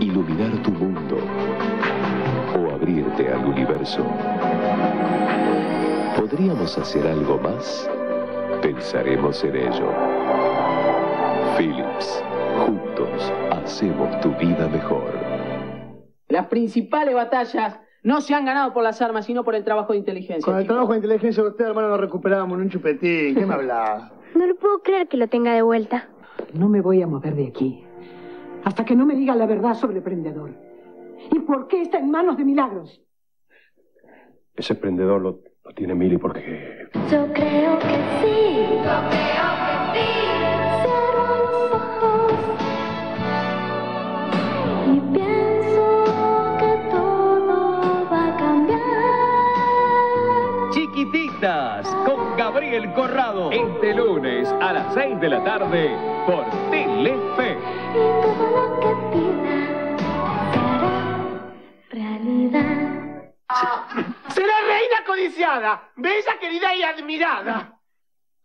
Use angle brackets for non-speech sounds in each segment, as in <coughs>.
iluminar tu mundo o abrirte al universo. ¿Podríamos hacer algo más? Pensaremos en ello. Philips, juntos hacemos tu vida mejor. Las principales batallas no se han ganado por las armas, sino por el trabajo de inteligencia. Con el trabajo de inteligencia de usted, hermano, lo recuperamos en un chupetín. ¿Qué me habla? <laughs> No lo puedo creer que lo tenga de vuelta. No me voy a mover de aquí hasta que no me diga la verdad sobre el prendedor. ¿Y por qué está en manos de milagros? Ese prendedor lo, lo tiene Mili porque... Yo creo que sí. Yo creo Este lunes a las 6 de la tarde por Telefe. Y todo lo que pida será realidad. <laughs> ¡Será reina codiciada! ¡Bella, querida y admirada!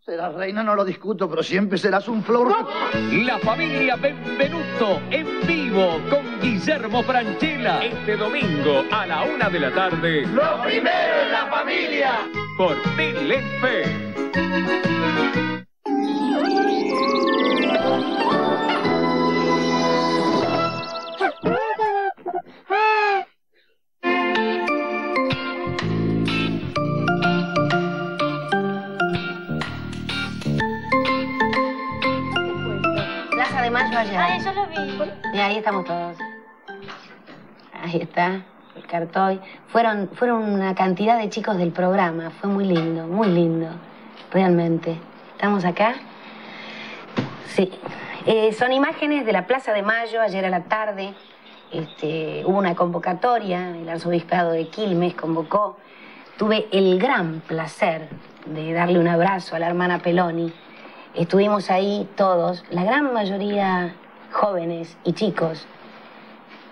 Serás reina, no lo discuto, pero siempre serás un flor. La familia Benvenuto en vivo con Guillermo Franchella este domingo a la una de la tarde ¡Lo primero en la familia! por Telefe. Plaza <laughs> Mayo allá. Ay, yo lo vi. Y ahí estamos todos. Ahí está, el cartoy. Fueron, fueron una cantidad de chicos del programa. Fue muy lindo, muy lindo. Realmente. ¿Estamos acá? Sí. Eh, son imágenes de la Plaza de Mayo, ayer a la tarde. Este, hubo una convocatoria, el arzobispado de Quilmes convocó. Tuve el gran placer de darle un abrazo a la hermana Peloni. Estuvimos ahí todos, la gran mayoría jóvenes y chicos,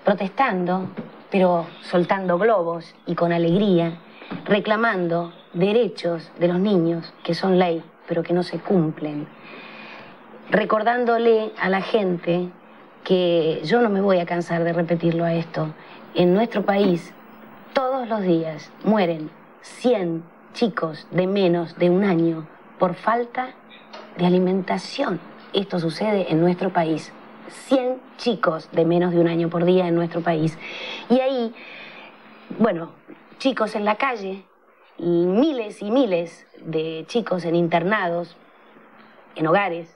protestando, pero soltando globos y con alegría, reclamando derechos de los niños que son ley, pero que no se cumplen. Recordándole a la gente que yo no me voy a cansar de repetirlo a esto. En nuestro país, todos los días mueren 100 chicos de menos de un año por falta de alimentación. Esto sucede en nuestro país. 100 chicos de menos de un año por día en nuestro país. Y ahí, bueno, chicos en la calle, miles y miles de chicos en internados, en hogares,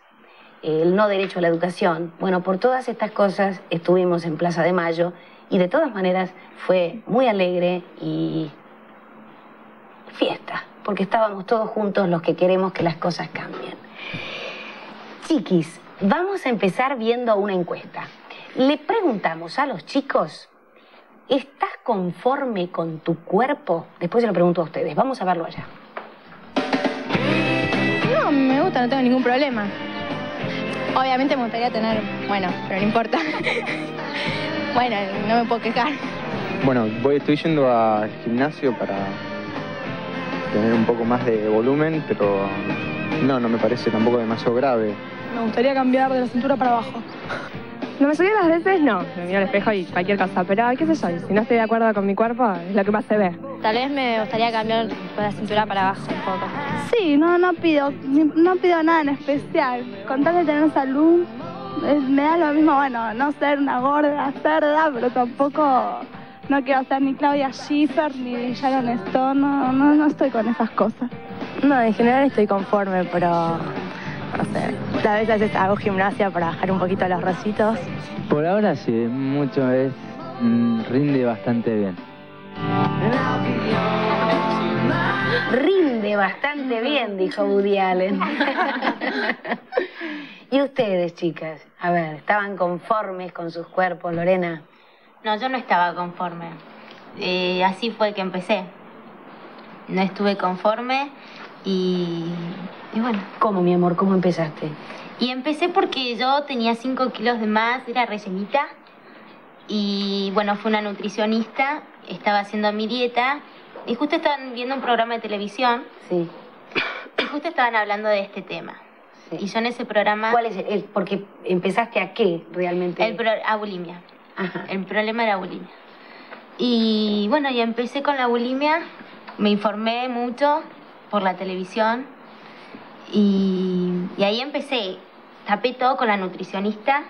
el no derecho a la educación. Bueno, por todas estas cosas estuvimos en Plaza de Mayo y de todas maneras fue muy alegre y fiesta, porque estábamos todos juntos los que queremos que las cosas cambien. Chiquis, vamos a empezar viendo una encuesta. Le preguntamos a los chicos, ¿estás conforme con tu cuerpo? Después se lo pregunto a ustedes, vamos a verlo allá. No, me gusta, no tengo ningún problema. Obviamente me gustaría tener, bueno, pero no importa. <laughs> bueno, no me puedo quejar. Bueno, voy, estoy yendo al gimnasio para tener un poco más de volumen, pero no, no me parece tampoco demasiado grave. Me gustaría cambiar de la cintura para abajo. La mayoría de las veces no, me miro al espejo y cualquier cosa, pero qué sé yo, si no estoy de acuerdo con mi cuerpo, es lo que más se ve. Tal vez me gustaría cambiar de la cintura para abajo un poco. Sí, no, no pido, no pido nada en especial. Con tal de tener salud, es- me da lo mismo, bueno, no ser una gorda cerda, pero tampoco no quiero ser ni Claudia Schiffer ni Sharon Stone, no, no, no estoy con esas cosas. No, en general estoy conforme, pero no sé. A veces, hago gimnasia para bajar un poquito los rositos. Por ahora sí, mucho es. mm, rinde bastante bien. Rinde bastante bien, dijo Woody Allen. <laughs> ¿Y ustedes, chicas? A ver, ¿estaban conformes con sus cuerpos, Lorena? No, yo no estaba conforme. Eh, así fue que empecé. No estuve conforme y, y bueno. ¿Cómo, mi amor? ¿Cómo empezaste? Y empecé porque yo tenía 5 kilos de más, era rellenita. Y bueno, fue una nutricionista, estaba haciendo mi dieta. Y justo estaban viendo un programa de televisión. Sí. Y justo estaban hablando de este tema. Y yo en ese programa. ¿Cuál es el, porque empezaste a qué realmente? El pro- a bulimia. El problema era bulimia. Y bueno, y empecé con la bulimia, me informé mucho por la televisión y, y ahí empecé. Tapé todo con la nutricionista.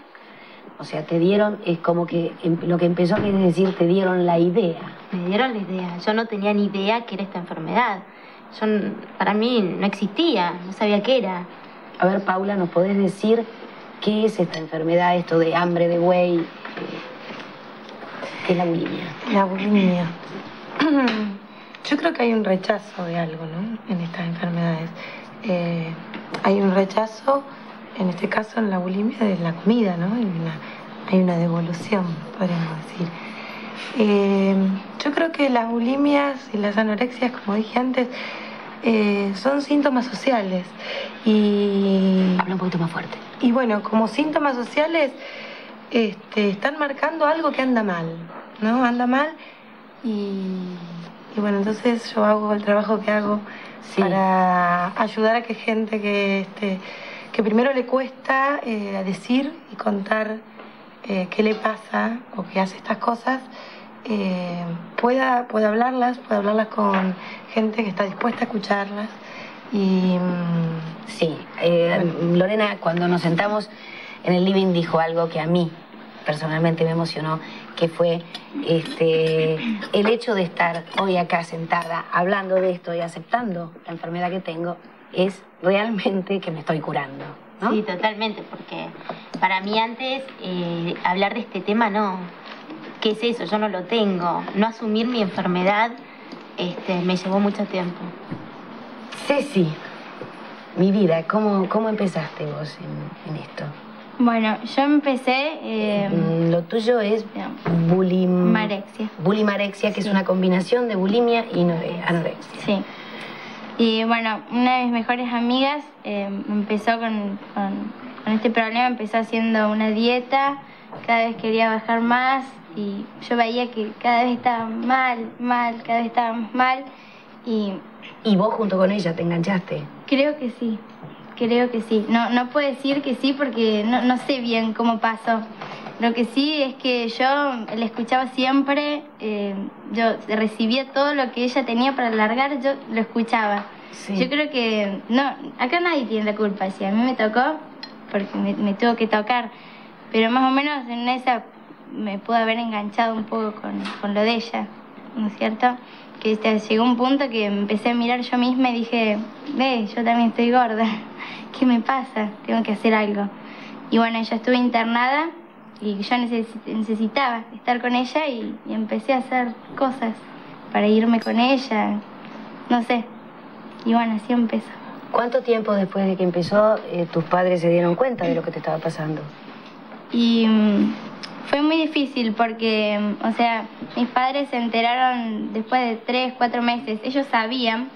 O sea, te dieron, es como que em- lo que empezó quiere decir, te dieron la idea. Me dieron la idea. Yo no tenía ni idea que era esta enfermedad. Yo, para mí no existía, no sabía qué era. A ver, Paula, ¿nos podés decir qué es esta enfermedad, esto de hambre de güey? ¿Qué es la bulimia? La bulimia. <clears throat> Yo creo que hay un rechazo de algo, ¿no? En estas enfermedades. Eh, hay un rechazo, en este caso en la bulimia, de la comida, ¿no? Hay una, hay una devolución, podríamos decir. Eh, yo creo que las bulimias y las anorexias, como dije antes, eh, son síntomas sociales. Y. Habla un poquito más fuerte. Y bueno, como síntomas sociales, este, están marcando algo que anda mal, ¿no? Anda mal y, y bueno, entonces yo hago el trabajo que hago para ayudar a que gente que, este, que primero le cuesta eh, decir y contar eh, qué le pasa o que hace estas cosas, eh, pueda, pueda hablarlas, pueda hablarlas con gente que está dispuesta a escucharlas. Y mm, Sí, eh, Lorena, cuando nos sentamos en el living dijo algo que a mí personalmente me emocionó, que fue este, el hecho de estar hoy acá sentada hablando de esto y aceptando la enfermedad que tengo, es realmente que me estoy curando. ¿no? Sí, totalmente, porque para mí antes eh, hablar de este tema no. ¿Qué es eso? Yo no lo tengo. No asumir mi enfermedad este, me llevó mucho tiempo. Ceci, mi vida, ¿cómo, cómo empezaste vos en, en esto? Bueno, yo empecé... eh, Mm, Lo tuyo es bulim... Marexia. bulimarexia, que es una combinación de bulimia y no- eh, anorexia. Sí. Y bueno, una de mis mejores amigas eh, empezó con, con- con este problema, empezó haciendo una dieta, cada vez quería bajar más y yo veía que cada vez estaba mal, mal, cada vez estaba más mal y... Y vos junto con ella te enganchaste. Creo que sí, creo que sí. No, no puedo decir que sí porque no, no sé bien cómo pasó. Lo que sí es que yo la escuchaba siempre, eh, yo recibía todo lo que ella tenía para largar, yo lo escuchaba. Sí. Yo creo que, no, acá nadie tiene la culpa, si a mí me tocó, porque me, me tuvo que tocar, pero más o menos en esa me pude haber enganchado un poco con, con lo de ella, ¿no es cierto? Que llegó un punto que empecé a mirar yo misma y dije, ve, yo también estoy gorda, ¿qué me pasa? Tengo que hacer algo. Y bueno, yo estuve internada y yo necesi- necesitaba estar con ella y, y empecé a hacer cosas para irme con ella, no sé. Y bueno, así empezó. ¿Cuánto tiempo después de que empezó eh, tus padres se dieron cuenta de lo que te estaba pasando? Y mm, fue muy difícil porque, mm, o sea, mis padres se enteraron después de tres, cuatro meses. Ellos sabían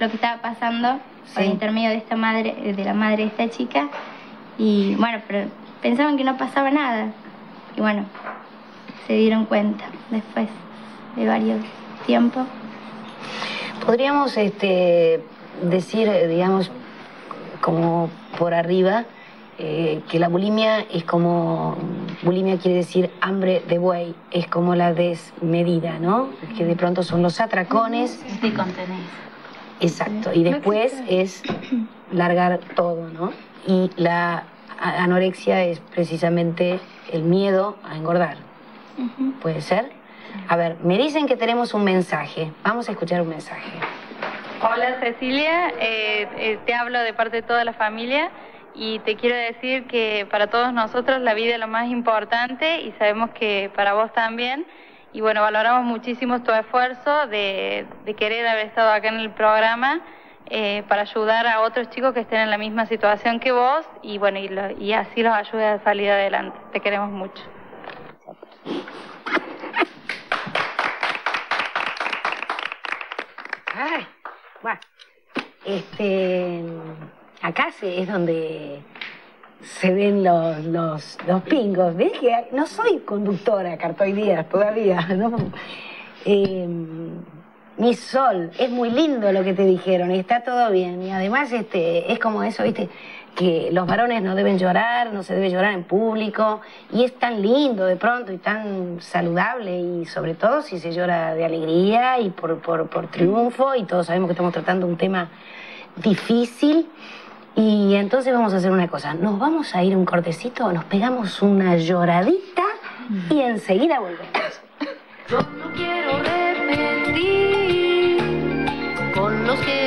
lo que estaba pasando por Sí. intermedio de esta madre, eh, de la madre de esta chica. Y bueno, pero pensaban que no pasaba nada. Y bueno, se dieron cuenta después de varios tiempos. Podríamos este, decir, eh, digamos, como por arriba, eh, que la bulimia es como, bulimia quiere decir hambre de buey, es como la desmedida, ¿no? Que de pronto son los atracones. De contener. Exacto, y después es largar todo, ¿no? Y la anorexia es precisamente el miedo a engordar. ¿Puede ser? A ver, me dicen que tenemos un mensaje. Vamos a escuchar un mensaje. Hola Cecilia, eh, eh, te hablo de parte de toda la familia y te quiero decir que para todos nosotros la vida es lo más importante y sabemos que para vos también. Y bueno, valoramos muchísimo tu esfuerzo de, querer haber estado acá en el programa eh, para ayudar a otros chicos que estén en la misma situación que vos y bueno, y, lo- y así los ayudes a salir adelante. Te queremos mucho. Bueno, este, acá es donde se ven los, los, los pingos. ¿Ves que no soy conductora, Cartoy Díaz, todavía? <laughs> ¿no? Mi sol, es muy lindo lo que te dijeron y está todo bien. Y además este, es como eso, ¿viste? que los varones no deben llorar, no se debe llorar en público, y es tan lindo de pronto y tan saludable, y sobre todo si se llora de alegría y por, por, por triunfo, y todos sabemos que estamos tratando un tema difícil. Y entonces vamos a hacer una cosa, nos vamos a ir un cortecito, nos pegamos una lloradita y enseguida volvemos. Yo no quiero repetir con los que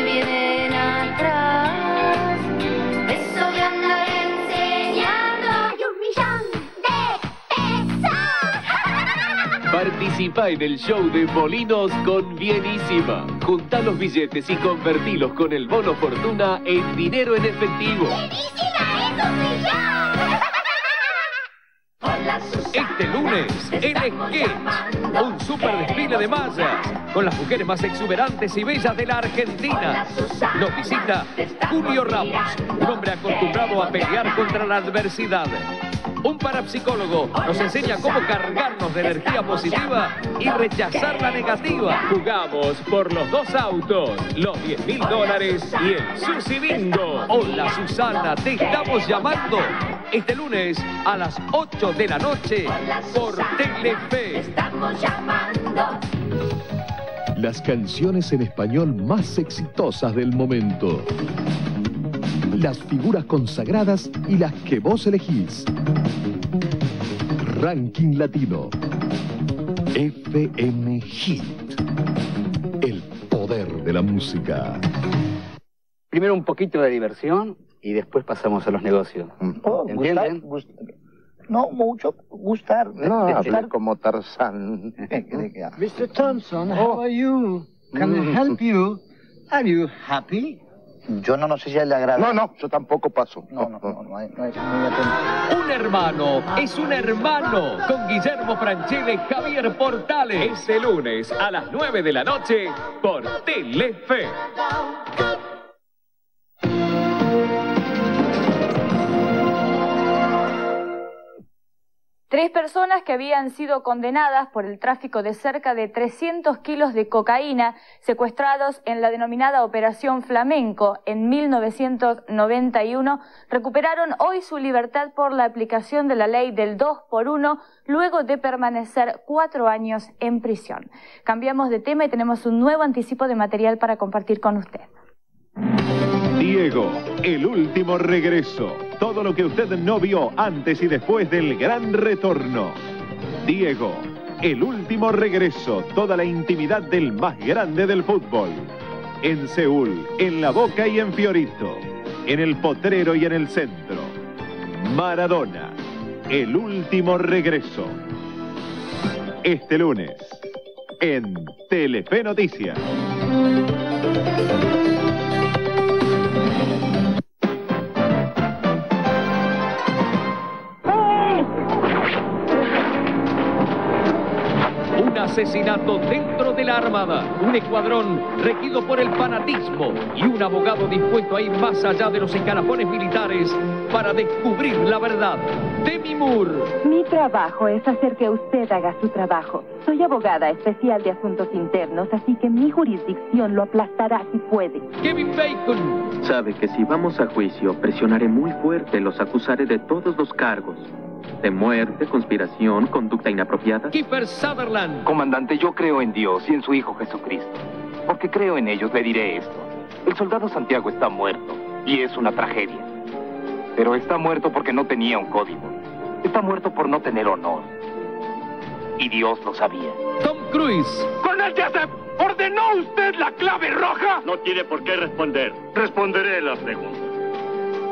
Participa en el show de Molinos con Bienísima. Junta los billetes y convertilos con el bono fortuna en dinero en efectivo. <laughs> Este lunes, el sketch. Un super desfile de mallas con las mujeres más exuberantes y bellas de la Argentina. Nos visita Julio Ramos, un hombre acostumbrado a pelear contra la adversidad. Un parapsicólogo nos enseña cómo cargarnos de energía positiva y rechazar la negativa. Jugamos por los dos autos, los 10 mil dólares y el Susi Bingo. Hola Susana, te estamos llamando este lunes a las 8 de la noche por Telefe. Estamos llamando. Las canciones en español más exitosas del momento. Las figuras consagradas y las que vos elegís. Ranking Latino. FM Hit. El poder de la música. Primero un poquito de diversión y después pasamos a los negocios. Oh, ¿Entienden? gustar, gust- no mucho gustar. de- No, de hable estar- como Tarzán. <laughs> Mr. Thompson, how are you? Can I help you? Are you happy? Yo no, no sé si a él le agrada. No, no, yo tampoco paso. No, no, no, no, hay- no hay-. Un hermano es un hermano con Guillermo Franchella y Javier Portales. Este lunes a las 9 de la noche por Telefe. Tres personas que habían sido condenadas por el tráfico de cerca de 300 kilos de cocaína secuestrados en la denominada Operación Flamenco en 1991 recuperaron hoy su libertad por la aplicación de la ley del 2 por 1 luego de permanecer cuatro años en prisión. Cambiamos de tema y tenemos un nuevo anticipo de material para compartir con usted. Diego, el último regreso. Todo lo que usted no vio antes y después del gran retorno. Diego, el último regreso. Toda la intimidad del más grande del fútbol. En Seúl, en La Boca y en Fiorito. En el Potrero y en el centro. Maradona, el último regreso. Este lunes, en Telefe Noticias. Asesinato dentro de la Armada, un escuadrón regido por el fanatismo y un abogado dispuesto a ir más allá de los escalafones militares para descubrir la verdad. Demi Moore, Mi trabajo es hacer que usted haga su trabajo. Soy abogada especial de asuntos internos, así que mi jurisdicción lo aplastará si puede. Kevin Bacon, Sabe que si vamos a juicio, presionaré muy fuerte, los acusaré de todos los cargos. De muerte, conspiración, conducta inapropiada. Kiefer Sutherland, Comandante, yo creo en Dios y en su Hijo Jesucristo. Porque creo en ellos, le diré esto. El soldado Santiago está muerto y es una tragedia. Pero está muerto porque no tenía un código. Está muerto por no tener honor. Y Dios lo sabía. Tom Cruise, ¡Colonel Jessup! ¿Ordenó usted la clave roja? No tiene por qué responder. Responderé la pregunta.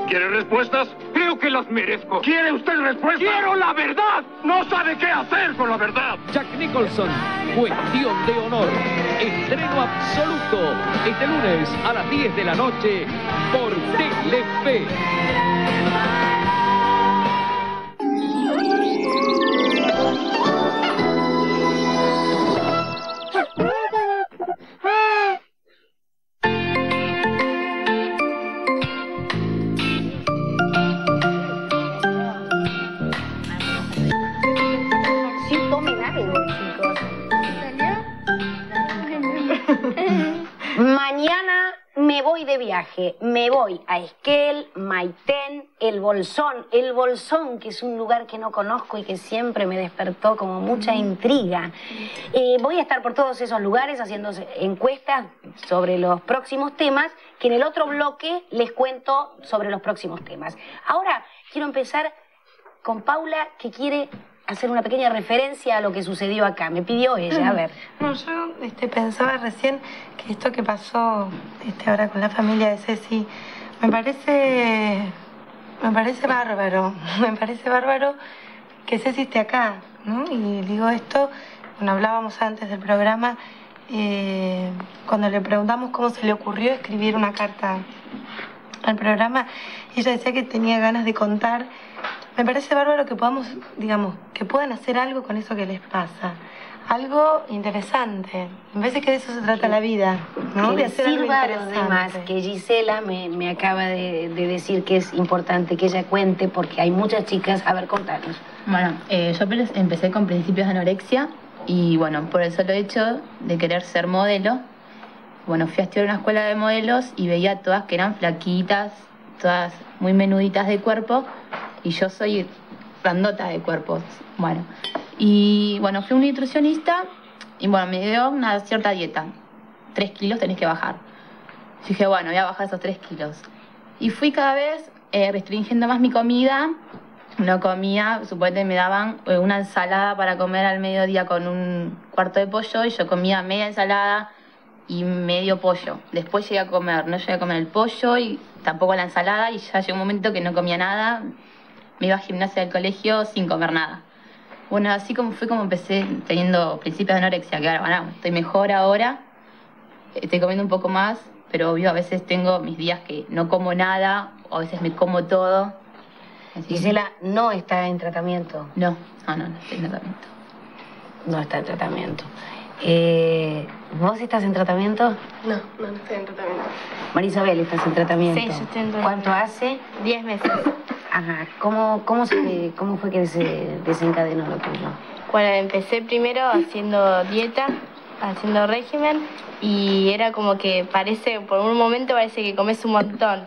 ¿Quiere respuestas? Creo que las merezco. ¿Quiere usted respuestas? ¡Quiero la verdad! No sabe qué hacer con la verdad. Jack Nicholson, Cuestión de Honor. Estreno absoluto este lunes a las 10 de la noche por Telefe. Viaje, me voy a Esquel, Maitén, El Bolsón. El Bolsón, que es un lugar que no conozco y que siempre me despertó como mucha intriga. Eh, voy a estar por todos esos lugares haciendo encuestas sobre los próximos temas, que en el otro bloque les cuento sobre los próximos temas. Ahora quiero empezar con Paula, que quiere hacer una pequeña referencia a lo que sucedió acá. Me pidió ella, a ver. <clears throat> No, yo este, pensaba recién que esto que pasó este, ahora con la familia de Ceci, me parece, me parece bárbaro, <laughs> me parece bárbaro que Ceci esté acá, ¿no? Y digo esto, cuando hablábamos antes del programa, eh, cuando le preguntamos cómo se le ocurrió escribir una carta al programa, ella decía que tenía ganas de contar me parece bárbaro que podamos, digamos, que puedan hacer algo con eso que les pasa. Algo interesante. En vez de que de eso se trata la vida, ¿no? Que de les sirva a los demás, que Gisela me, me acaba de, de decir que es importante que ella cuente porque hay muchas chicas. A ver, contanos. Bueno, eh, yo pe- empecé con principios de anorexia y bueno, por el solo hecho de querer ser modelo, bueno, fui a estudiar una escuela de modelos y veía a todas que eran flaquitas, todas muy menuditas de cuerpo y yo soy grandota de cuerpo. Bueno, y bueno, fui un nutricionista y bueno, me dio una cierta dieta. Tres kilos tenés que bajar. Dije, bueno, voy a bajar esos tres kilos. Y fui cada vez eh, restringiendo más mi comida. No comía, supuestamente me daban eh, una ensalada para comer al mediodía con un cuarto de pollo y yo comía media ensalada y medio pollo. Después llegué a comer, no llegué a comer el pollo y tampoco la ensalada y ya llegó un momento que no comía nada. Me iba a gimnasia del colegio sin comer nada. Bueno, así como fue como empecé teniendo principios de anorexia, que ahora, bueno, estoy mejor ahora, estoy comiendo un poco más, pero obvio a veces tengo mis días que no como nada, o a veces me como todo. Gisela no está en tratamiento. No, no, no, no está en tratamiento. No está en tratamiento. Eh, ¿Vos estás en tratamiento? No, no, no estoy en tratamiento. Marisabel, estás en tratamiento. Sí, yo estoy en tratamiento. ¿Cuánto hace? Diez meses. Ajá. ¿Cómo, cómo, se, ¿Cómo fue que se desencadenó lo tuyo? Bueno, empecé primero haciendo dieta, haciendo régimen y era como que parece, por un momento parece que comes un montón,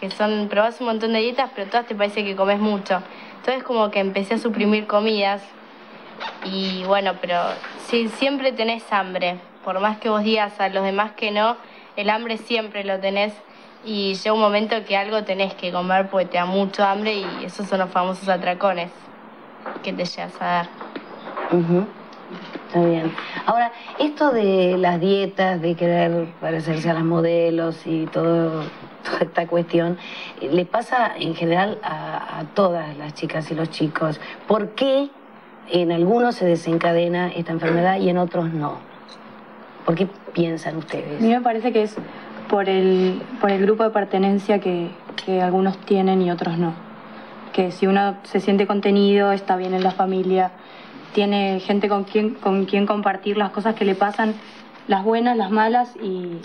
que son, probás un montón de dietas, pero todas te parece que comes mucho. Entonces como que empecé a suprimir comidas y bueno, pero sí, siempre tenés hambre, por más que vos digas a los demás que no, el hambre siempre lo tenés y llega un momento que algo tenés que comer porque te da mucho hambre y esos son los famosos atracones que te llegas a dar. Ujú. Está bien. Ahora, esto de las dietas, de querer parecerse a las modelos y toda esta cuestión, le pasa en general a, a todas las chicas y los chicos. ¿Por qué en algunos se desencadena esta enfermedad y en otros no? ¿Por qué piensan A ustedes? mí me parece que es por el, por el grupo de pertenencia que, que algunos tienen y otros no. Que si uno se siente contenido, está bien en la familia, tiene gente con quien, con quien compartir las cosas que le pasan, las buenas, las malas, y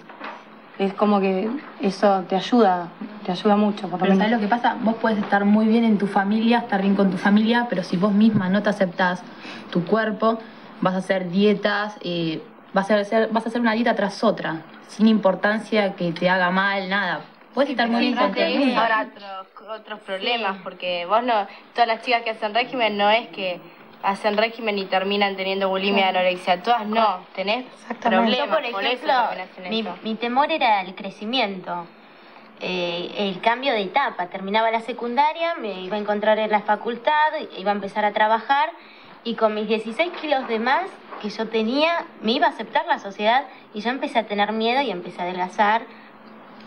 es como que eso te ayuda, te ayuda mucho. Por lo Pero menos. ¿sabes lo que pasa? Vos puedes estar muy bien en tu familia, estar bien con tu familia, pero si vos misma no te aceptás tu cuerpo, vas a hacer dietas, eh, vas, a hacer, vas a hacer una dieta tras otra, sin importancia que te haga mal, nada. Puedes estar muy bien con ahora otros, otros problemas, porque vos no, todas las chicas que hacen régimen no es que hacen régimen y terminan teniendo bulimia y anorexia, todas no, tenés problemas, Yo, por ejemplo, mi temor era el crecimiento, eh, el cambio de etapa. Terminaba la secundaria, me iba a encontrar en la facultad, iba a empezar a trabajar y con mis 16 kilos de más que yo tenía, me iba a aceptar la sociedad y yo empecé a tener miedo y empecé a adelgazar.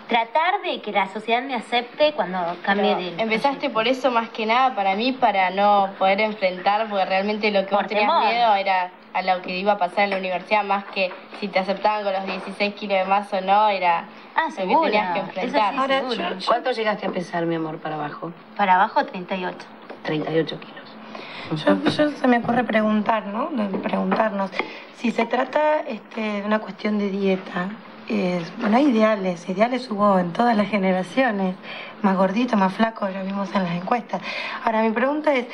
Tratar de que la sociedad me acepte cuando cambie Pero de... Empezaste por eso más que nada para mí, para no poder enfrentar, porque realmente lo que vos Por tenías temor. miedo era a lo que iba a pasar en la universidad, más que si te aceptaban con los 16 kilos de más o no, era ah, lo que tenías que enfrentar. Ahora, ¿Cuánto llegaste a pesar, mi amor, para abajo? Para abajo, 38. 38 kilos. Yo, yo se me ocurre preguntar, ¿no? Preguntarnos si se trata este, de una cuestión de dieta. Es- bueno, hay ideales, ideales hubo en todas las generaciones, más gordito, más flaco, lo vimos en las encuestas. Ahora, mi pregunta es,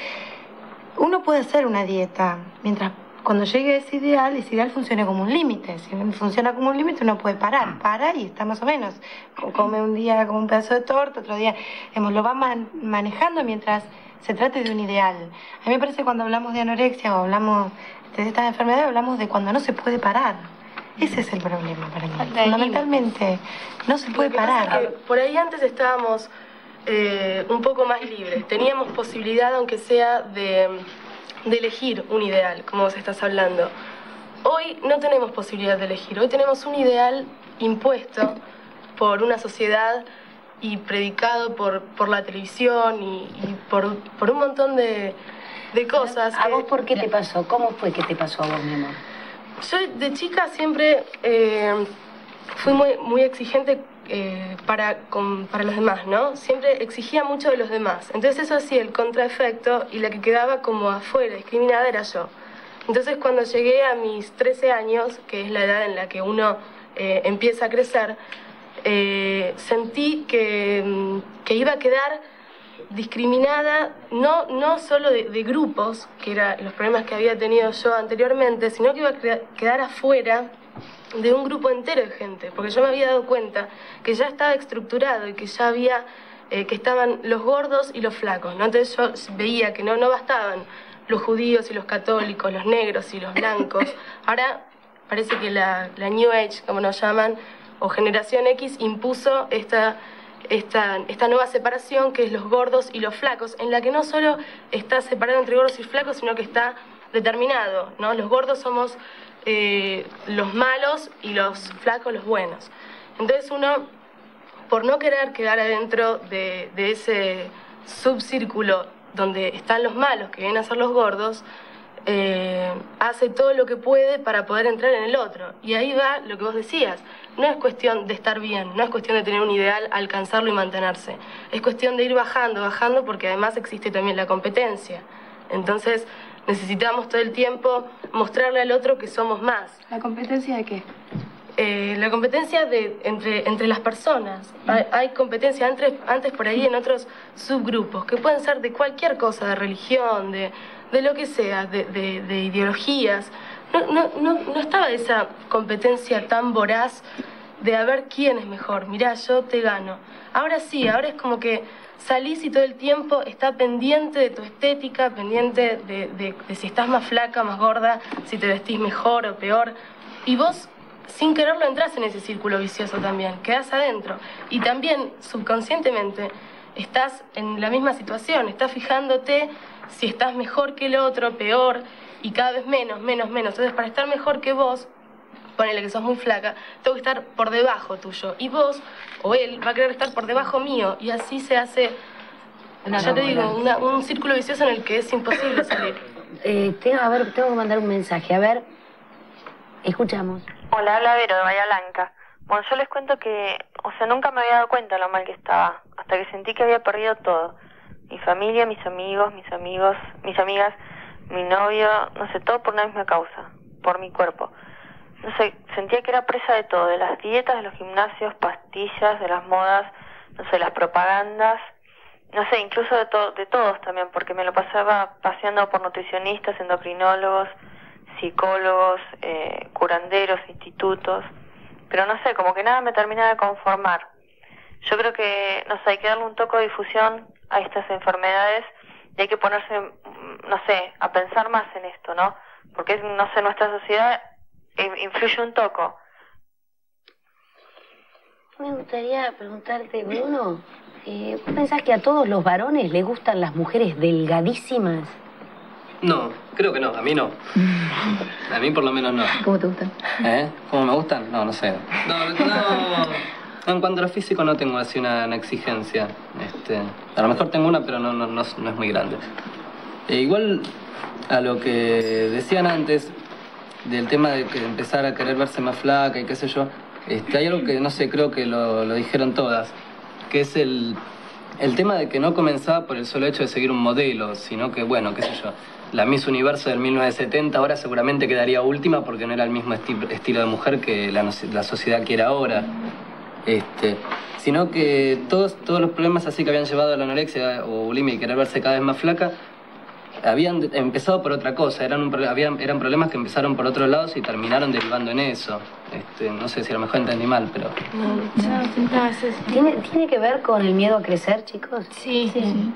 uno puede hacer una dieta mientras cuando llegue ese ideal, ese ideal funciona como un límite. Si funciona como un límite, uno puede parar, para y está más o menos. Come un día como un pedazo de torta, otro día, digamos, lo va man- manejando mientras se trate de un ideal. A mí me parece que cuando hablamos de anorexia o hablamos de estas enfermedades, hablamos de cuando no se puede parar. Ese es el problema para mí. Fundamentalmente, no se puede parar. es que por ahí antes estábamos eh, un poco más libres. Teníamos posibilidad, aunque sea, de, de elegir un ideal, como vos estás hablando. Hoy no tenemos posibilidad de elegir. Hoy tenemos un ideal impuesto por una sociedad y predicado por, por la televisión y, y por, por un montón de, de cosas. ¿A vos por qué te pasó? ¿Cómo fue que te pasó a vos, mi amor? Yo de chica siempre eh, fui muy, exigente eh, para, con- para los demás, ¿no? Siempre exigía mucho de los demás. Entonces eso hacía el contraefecto y la que quedaba como afuera, discriminada, era yo. Entonces cuando llegué a mis 13 años, que es la edad en la que uno eh, empieza a crecer, sentí que, que iba a quedar discriminada no, no solo de, grupos, que eran los problemas que había tenido yo anteriormente, sino que iba a quedar afuera de un grupo entero de gente, porque yo me había dado cuenta que ya estaba estructurado y que ya había, eh, que estaban los gordos y los flacos. Entonces yo veía que no, no bastaban los judíos y los católicos, los negros y los blancos. Ahora parece que la, la New Age, como nos llaman, o Generación X, impuso esta, esta, esta nueva separación que es los gordos y los flacos, en la que no solo está separado entre gordos y flacos, sino que está determinado, ¿no? Los gordos somos eh, los malos y los flacos los buenos. Entonces uno, por no querer quedar adentro de, de ese subcírculo donde están los malos, que vienen a ser los gordos, eh, hace todo lo que puede para poder entrar en el otro. Y ahí va lo que vos decías. No es cuestión de estar bien, no es cuestión de tener un ideal, alcanzarlo y mantenerse. Es cuestión de ir bajando, bajando, porque además existe también la competencia. Entonces necesitamos todo el tiempo mostrarle al otro que somos más. ¿La competencia de qué? Eh, la competencia de, entre, entre las personas. Hay, hay competencia antes, antes por ahí en otros subgrupos, que pueden ser de cualquier cosa, de religión, de, de lo que sea, de, de- de ideologías. No, no, no, no estaba esa competencia tan voraz de a ver quién es mejor. Mirá, yo te gano. Ahora sí, ahora es como que salís y todo el tiempo está pendiente de tu estética, pendiente de si estás más flaca, más gorda, si te vestís mejor o peor. Y vos, sin quererlo, entras en ese círculo vicioso también, quedás adentro. Y también, subconscientemente, estás en la misma situación, estás fijándote si estás mejor que el otro, peor, y cada vez menos, menos, menos. Entonces, para estar mejor que vos, ponele que sos muy flaca, tengo que estar por debajo tuyo. Y vos, o él, va a querer estar por debajo mío. Y así se hace, Una ya te digo, una- un círculo vicioso en el que es imposible salir. <coughs> Eh, tengo, a ver, tengo que mandar un mensaje. A ver, escuchamos. Hola, habla Vero de Bahía Blanca. Bueno, yo les cuento que, o sea, nunca me había dado cuenta de lo mal que estaba, hasta que sentí que había perdido todo. Mi familia, mis amigos, mis amigos, mis amigas, mi novio, no sé, todo por una misma causa, por mi cuerpo. No sé, sentía que era presa de todo, de las dietas, de los gimnasios, pastillas, de las modas, no sé, las propagandas, no sé, incluso de, de todos también, porque me lo pasaba paseando por nutricionistas, endocrinólogos, psicólogos, eh, curanderos, institutos, pero no sé, como que nada me terminaba de conformar. Yo creo que, no sé, hay que darle un toque de difusión a estas enfermedades y hay que ponerse, no sé, a pensar más en esto, ¿no? Porque, no sé, nuestra sociedad influye un toco. Me gustaría preguntarte, Bruno, eh, ¿vos pensás que a todos los varones les gustan las mujeres delgadísimas? No, creo que no, a mí no. A mí por lo menos no. ¿Cómo te gustan? ¿Eh? ¿Cómo me gustan? No, no sé. No, no. En cuanto a lo físico no tengo así una, exigencia. Este, a lo mejor tengo una, pero no, es- muy grande. E igual a lo que decían antes, del tema de que empezar a querer verse más flaca y qué sé yo, este, hay algo que no sé, creo que lo, dijeron todas, que es el, tema de que no comenzaba por el solo hecho de seguir un modelo, sino que, bueno, qué sé yo, la Miss Universo del 1970 ahora seguramente quedaría última porque no era el mismo esti- estilo de mujer que la, la sociedad quiere ahora. Este, sino que todos, todos los problemas así que habían llevado a la anorexia o bulimia y querer verse cada vez más flaca habían de- empezado por otra cosa, eran, un pro- habían, eran problemas que empezaron por otros lados y terminaron derivando en eso. Este, no sé si a lo mejor entendí mal, pero... ¿Tiene, ¿Tiene que ver con el miedo a crecer, chicos? Sí. sí.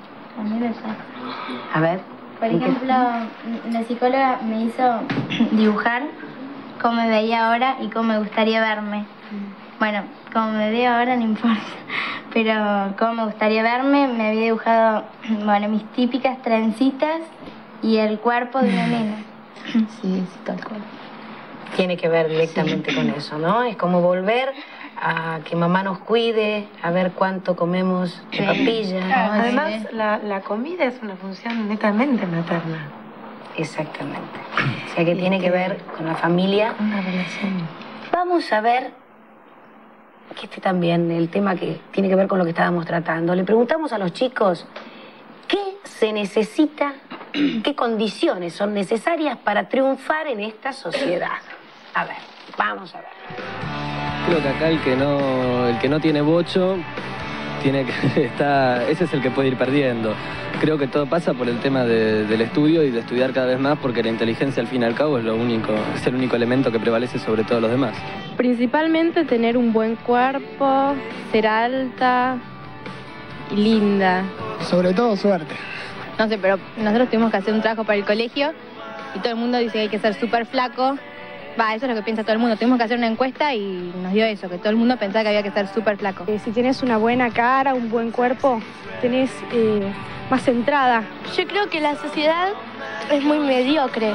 A ver. Por ¿en qué- ejemplo, la psicóloga me hizo dibujar cómo me veía ahora y cómo me gustaría verme. Bueno, como me veo ahora no importa, <laughs> pero cómo me gustaría verme, me había dibujado, <clears throat> bueno, mis típicas trencitas y el cuerpo de una <laughs> nena. Sí, sí, tal cual. Tiene que ver directamente con <clears throat> eso, ¿no? Es como volver a que mamá nos cuide, a ver cuánto comemos de papilla. Además, la, la comida es una función netamente materna. Exactamente. O sea que tiene que ver con la familia. Una relación. Vamos a ver que este también, el tema que tiene que ver con lo que estábamos tratando. Le preguntamos a los chicos qué se necesita, qué condiciones son necesarias para triunfar en esta sociedad. A ver, vamos a ver. Creo que acá el que no, el que no tiene bocho, tiene que <laughs> está, ese es el que puede ir perdiendo. Creo que todo pasa por el tema de- del estudio y de estudiar cada vez más, porque la inteligencia al fin y al cabo es lo único, es el único elemento que prevalece sobre todos los demás. Principalmente tener un buen cuerpo, ser alta y linda. Sobre todo suerte. No sé, pero nosotros tuvimos que hacer un trabajo para el colegio y todo el mundo dice que hay que ser súper flaco. Va, eso es lo que piensa todo el mundo. Tuvimos que hacer una encuesta y nos dio eso, que todo el mundo pensaba que había que ser súper flaco. si tienes una buena cara, un buen cuerpo, tenés eh, más entrada. Yo creo que la sociedad es muy mediocre.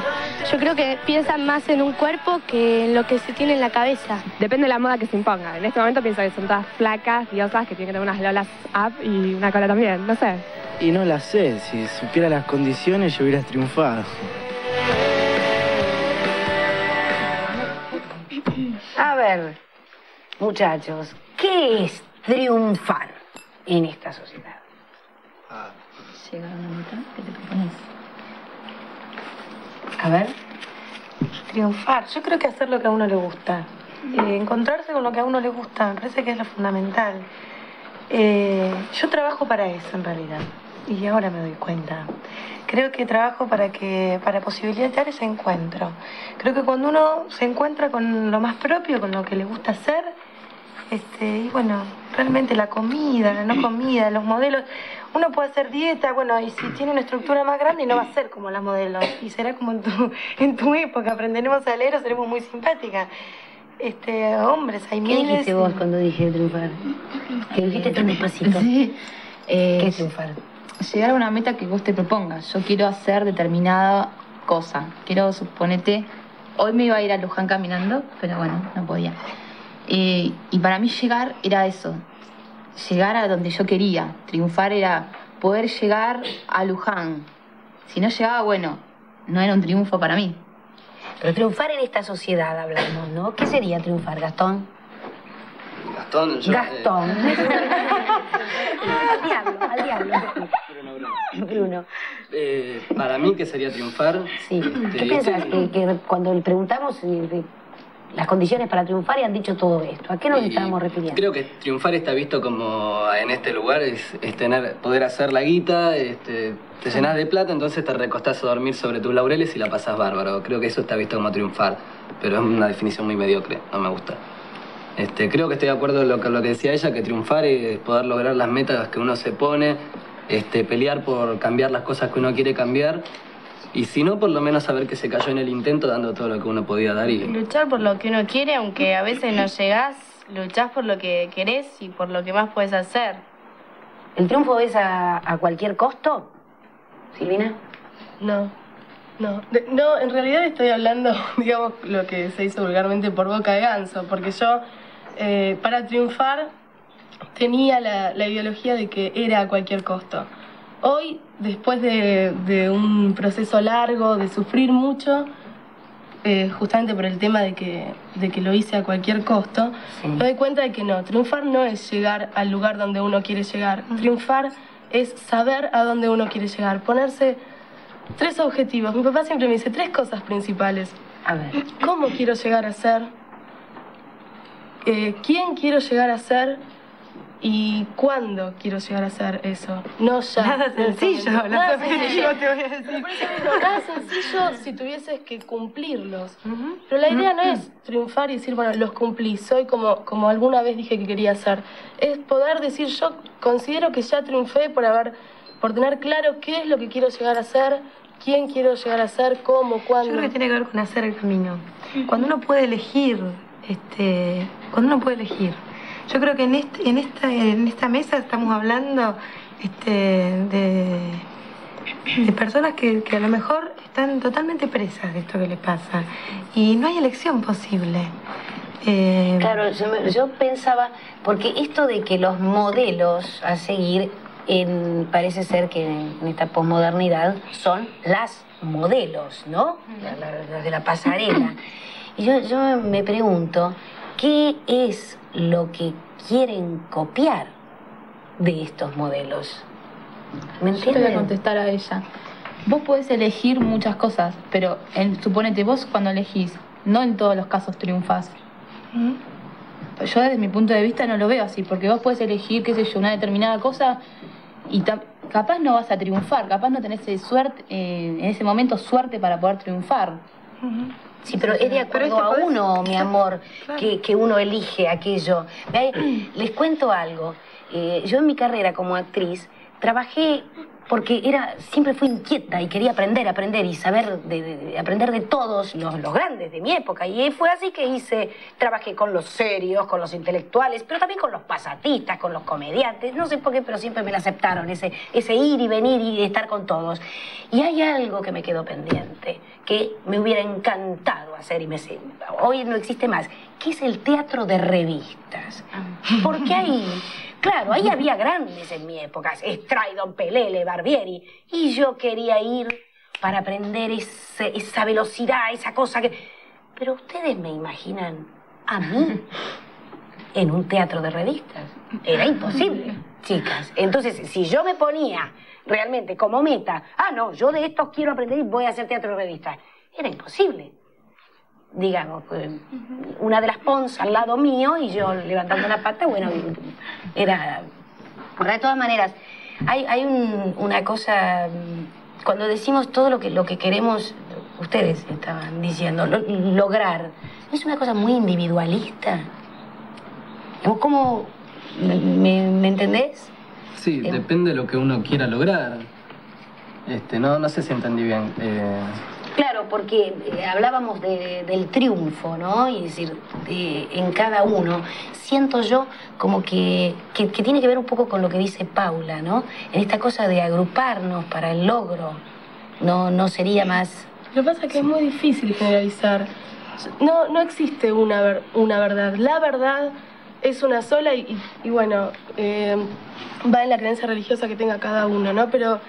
Yo creo que piensan más en un cuerpo que en lo que se tiene en la cabeza. Depende de la moda que se imponga. En este momento pienso que son todas flacas, diosas, que tienen que tener unas lolas up y una cola también, no sé. Y no la sé, si supiera las condiciones yo hubiera triunfado. Ver, muchachos, ¿qué es triunfar en esta sociedad? Llegar a una meta que te propones. A ver. Triunfar. Yo creo que hacer lo que a uno le gusta. Eh, encontrarse con lo que a uno le gusta, me parece que es lo fundamental. Eh, yo trabajo para eso en realidad. Y ahora me doy cuenta. Creo que trabajo para que para posibilitar ese encuentro. Creo que cuando uno se encuentra con lo más propio, con lo que le gusta hacer, este, y bueno, realmente la comida, la no comida, los modelos, uno puede hacer dieta, bueno, y si tiene una estructura más grande no va a ser como las modelos, y será como en tu, <laughs> en tu época, aprenderemos a leer o seremos muy simpáticas. Este, hombres, hay ¿Qué miles. dijiste vos cuando dije triunfar? Que dijiste tan despacito. Sí. Eh, ¿Qué es triunfar? Llegar a una meta que vos te propongas. Yo quiero hacer determinada cosa. Quiero, suponete, hoy me iba a ir a Luján caminando, pero bueno, no podía. Eh, y para mí llegar era eso, llegar a donde yo quería. Triunfar era poder llegar a Luján. Si no llegaba, bueno, no era un triunfo para mí. Pero triunfar en esta sociedad hablamos, ¿no? ¿Qué sería triunfar, Gastón? Gastón, yo... Gastón. <laughs> al diablo, al diablo. Bruno. eh, para mí, ¿qué sería triunfar? Sí. ¿Qué piensas? Que, que cuando le preguntamos eh, las condiciones para triunfar y han dicho todo esto. ¿A qué nos Y estábamos refiriendo? Creo que triunfar está visto como en este lugar es, es tener, poder hacer la guita, este, te llenas de plata, entonces te recostás a dormir sobre tus laureles y la pasas bárbaro. Creo que eso está visto como triunfar, pero es una definición muy mediocre, no me gusta. Este, creo que estoy de acuerdo con lo, que- lo que decía ella, que triunfar es poder lograr las metas que uno se pone, este, pelear por cambiar las cosas que uno quiere cambiar, y si no, por lo menos saber que se cayó en el intento dando todo lo que uno podía dar y, Luchar por lo que uno quiere, aunque a veces no llegás, luchás por lo que querés y por lo que más puedes hacer. ¿El triunfo es a, a cualquier costo? Silvina. No, no. De- no, en realidad estoy hablando, <laughs> digamos, lo que se dice vulgarmente por boca de ganso, porque yo, eh, para triunfar, tenía la, la ideología de que era a cualquier costo. Hoy, después de, de un proceso largo, de sufrir mucho, eh, justamente por el tema de que, de que lo hice a cualquier costo, me doy cuenta de que no, triunfar no es llegar al lugar donde uno quiere llegar, triunfar es saber a dónde uno quiere llegar, ponerse tres objetivos. Mi papá siempre me dice tres cosas principales. A ver. ¿Cómo quiero llegar a ser? Eh, ¿Quién quiero llegar a ser? ¿Y cuándo quiero llegar a hacer eso? No ya. Nada en sencillo, nada Nada sencillo, sencillo. te voy a decir. Pero nada sencillo si tuvieses que cumplirlos. Pero la idea no es triunfar y decir, bueno, los cumplí, soy como, como alguna vez dije que quería ser. Es poder decir, yo considero que ya triunfé por haber, por tener claro qué es lo que quiero llegar a ser, quién quiero llegar a ser, cómo, cuándo. Yo creo que tiene que ver con hacer el camino. Cuando uno puede elegir, este, cuando uno puede elegir. Yo creo que en, este, en, esta, en esta mesa estamos hablando este, de, de personas que, que a lo mejor están totalmente presas de esto que les pasa. Y no hay elección posible. Eh, Claro, yo, me- yo pensaba, porque esto de que los modelos a seguir, en, parece ser que en esta posmodernidad son las modelos, ¿no? La- la- Las de la pasarela. Y yo, yo me pregunto, ¿qué es lo que quieren copiar de estos modelos? ¿Me Yo te voy a entienden? contestar a ella. Vos podés elegir muchas cosas, pero en, suponete vos cuando elegís, no en todos los casos triunfás. Yo desde mi punto de vista no lo veo así, porque vos podés elegir, qué sé yo, una determinada cosa y capaz no vas a triunfar, capaz no tenés suerte, eh, en ese momento suerte para poder triunfar. Sí, pero es de acuerdo a uno, mi amor, que, que uno elige aquello. Les cuento algo. Eh, yo en mi carrera como actriz trabajé porque era siempre fui inquieta y quería aprender, aprender y saber de, de- de aprender de todos los, los grandes de mi época. Y fue así que hice, trabajé con los serios, con los intelectuales, pero también con los pasatistas, con los comediantes. No sé por qué, pero siempre me la aceptaron, ese, ese ir y venir y estar con todos. Y hay algo que me quedó pendiente, que me hubiera encantado hacer y me hoy no existe más, que es el teatro de revistas. Porque ahí, <laughs> claro, ahí había grandes en mi época, Straydon, Pelele, Barbieri, y yo quería ir para aprender ese- esa velocidad, esa cosa que... Pero ustedes me imaginan a mí en un teatro de revistas. Era imposible, chicas. Entonces, si yo me ponía realmente como meta, ah, no, yo de estos quiero aprender y voy a hacer teatro de revistas, era imposible. Digamos, eh, una de las Pons al lado mío y yo levantando la pata, bueno, era... De todas maneras, hay, hay un- una cosa, cuando decimos todo lo que, lo que queremos, ustedes estaban diciendo, lo- lograr, es una cosa muy individualista. ¿Cómo, me, me- me entendés? Sí, depende de lo que uno quiera lograr. Este, no, no sé si entendí bien. Eh, Claro, porque eh, hablábamos de- del triunfo, ¿no? Y decir, de- en cada uno, siento yo como que, que, que tiene que ver un poco con lo que dice Paula, ¿no? En esta cosa de agruparnos para el logro. No, no sería más... Lo que pasa es que es muy difícil generalizar. No, no existe una, ver- una verdad. La verdad es una sola y, y- y bueno, eh, va en la creencia religiosa que tenga cada uno, ¿no? Pero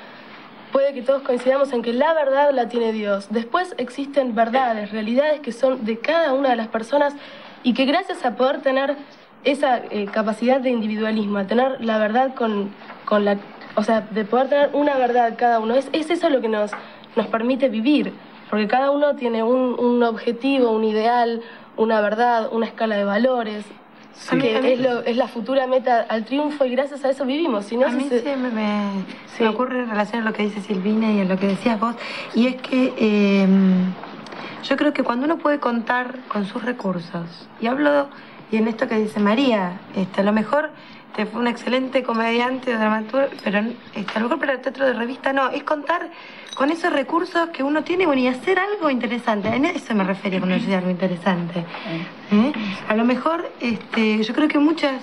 puede que todos coincidamos en que la verdad la tiene Dios. Después existen verdades, realidades que son de cada una de las personas y que gracias a poder tener esa eh, capacidad de individualismo, a tener la verdad con, con la... O sea, de poder tener una verdad cada uno, es, es eso lo que nos, nos permite vivir, porque cada uno tiene un, un objetivo, un ideal, una verdad, una escala de valores, Mí- mí- es, lo- es la futura meta al triunfo y gracias a eso vivimos. Si no, a mí se- se me, me- me ocurre en relación a lo que dice Silvina y a lo que decías vos, y es que eh, yo creo que cuando uno puede contar con sus recursos, y hablo, y en esto que dice María, este, a lo mejor te fue un excelente comediante o dramaturgo, pero este, a lo mejor para el teatro de revista no, es contar con esos recursos que uno tiene bueno, y hacer algo interesante. En eso me refería con decir algo interesante. ¿eh? A lo mejor este, yo creo que muchas,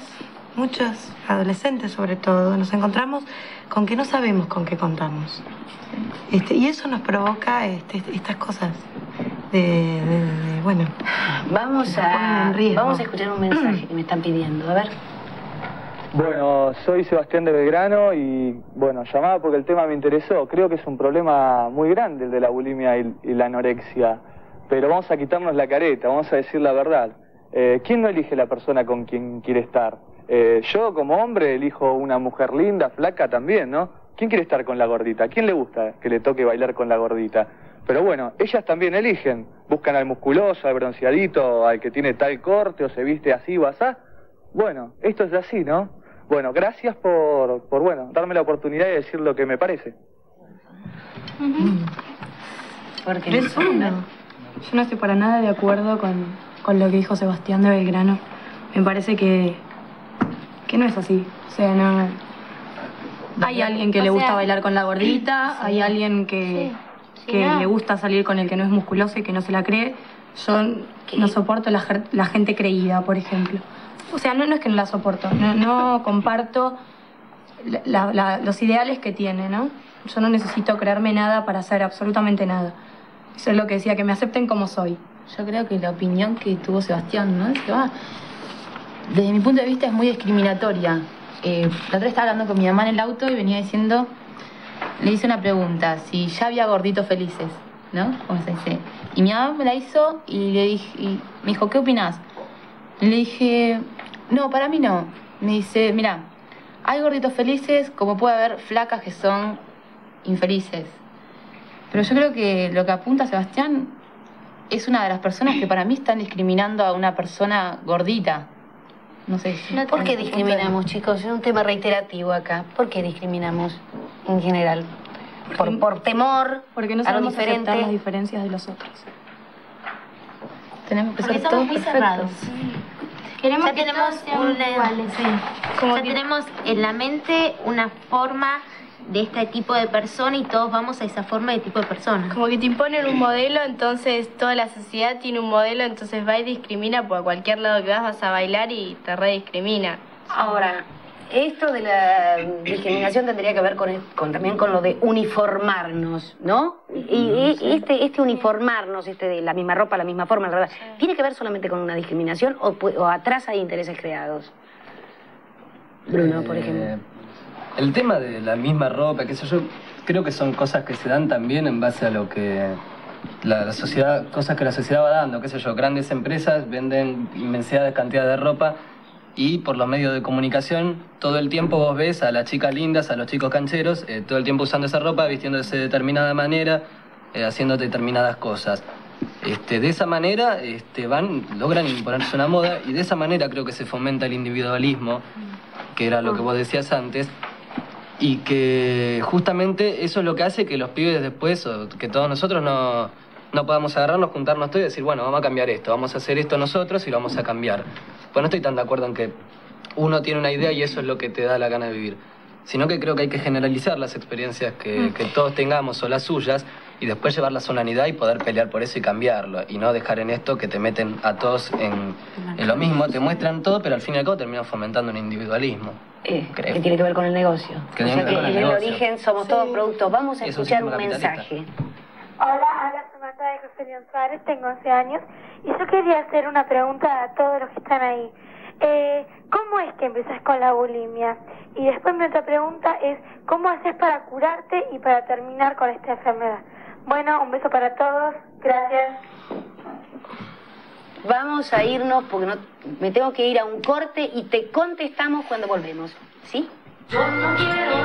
muchos adolescentes sobre todo, nos encontramos con que no sabemos con qué contamos. Este, y eso nos provoca este, estas cosas de, de- de- bueno. Vamos a, vamos a escuchar un mensaje <clears throat> que me están pidiendo. A ver. Bueno, soy Sebastián de Belgrano y bueno, llamaba porque el tema me interesó. Creo que es un problema muy grande el de la bulimia y, y la anorexia. Pero vamos a quitarnos la careta, vamos a decir la verdad. Eh, ¿Quién no elige la persona con quien quiere estar? Eh, yo como hombre elijo una mujer linda, flaca también, ¿no? ¿Quién quiere estar con la gordita? ¿A quién le gusta que le toque bailar con la gordita? Pero bueno, ellas también eligen. Buscan al musculoso, al bronceadito, al que tiene tal corte o se viste así o asá. Bueno, esto es así, ¿no? Bueno, gracias por, por bueno, darme la oportunidad de decir lo que me parece. Porque es uno. Yo no estoy para nada de acuerdo con, con lo que dijo Sebastián de Belgrano. Me parece que, que no es así. O sea, no. Hay alguien que o le gusta bailar con la gordita, hay alguien que, que le gusta salir con el que no es musculoso y que no se la cree. Yo no soporto la, gente creída, por ejemplo. O sea, no, no es que no la soporto, no, no <laughs> comparto la- la- la- los ideales que tiene, ¿no? Yo no necesito creerme nada para hacer absolutamente nada. Eso es lo que decía, que me acepten como soy. Yo creo que la opinión que tuvo Sebastián, ¿no? Que desde mi punto de vista es muy discriminatoria. Eh, la otra vez estaba hablando con mi mamá en el auto y venía diciendo, le hice una pregunta, si ya había gorditos felices, ¿no? Como se dice. Y mi mamá me la hizo y le dije, y me dijo, ¿qué opinás? Le dije, no, para mí no. Me dice, mira, hay gorditos felices como puede haber flacas que son infelices. Pero yo creo que lo que apunta Sebastián es una de las personas que para mí están discriminando a una persona gordita. No sé si. ¿Por qué discriminamos, chicos? Es un tema reiterativo acá. ¿Por qué discriminamos en general? Por, por temor Porque no a lo sabemos aceptar diferente. las diferencias de los otros. Tenemos que Porque ser todos muy perfectos. cerrados. Queremos Ya que tenemos todos seamos una- iguales, sí. Como ya que- tenemos en la mente una forma de este tipo de persona y todos vamos a esa forma de tipo de persona. Como que te imponen un modelo, entonces toda la sociedad tiene un modelo, entonces va y discrimina, por a cualquier lado que vas vas a bailar y te rediscrimina. Ahora, esto de la discriminación tendría que ver con, con- también con lo de uniformarnos, ¿no? Y, y este, este uniformarnos, este de la misma ropa, la misma forma, la verdad, ¿tiene que ver solamente con una discriminación o, o atrás hay intereses creados? Bruno, por Eh, ejemplo. El tema de la misma ropa, qué sé yo, creo que son cosas que se dan también en base a lo que la, sociedad, cosas que la sociedad va dando, qué sé yo, grandes empresas venden inmensidad de cantidad de ropa y por los medios de comunicación todo el tiempo vos ves a las chicas lindas, a los chicos cancheros, eh, todo el tiempo usando esa ropa, vistiéndose de determinada manera, eh, haciendo determinadas cosas. Este, de esa manera este, van, logran imponerse una moda y de esa manera creo que se fomenta el individualismo, que era lo que vos decías antes, y que justamente eso es lo que hace que los pibes después, o que todos nosotros no, no podamos agarrarnos, juntarnos todos y decir, bueno, vamos a cambiar esto, vamos a hacer esto nosotros y lo vamos a cambiar. Pues no estoy tan de acuerdo en que uno tiene una idea y eso es lo que te da la gana de vivir, sino que creo que hay que generalizar las experiencias que, que todos tengamos o las suyas y después llevarlas a una unidad y poder pelear por eso y cambiarlo y no dejar en esto que te meten a todos en, en lo mismo, te muestran todo, pero al fin y al cabo terminan fomentando un individualismo. Eh, creo. que tiene que ver con el negocio. Que o tiene sea que que ver con el en el negocio. origen somos todos productos. Vamos a Es un escuchar un mensaje. Hola, habla Samantha de José Suárez, tengo 11 años y yo quería hacer una pregunta a todos los que están ahí. Eh, ¿Cómo es que empezás con la bulimia? Y después mi otra pregunta es, ¿cómo haces para curarte y para terminar con esta enfermedad? Bueno, un beso para todos, gracias. Vamos a irnos porque no, me tengo que ir a un corte y te contestamos cuando volvemos. ¿Sí? Yo no quiero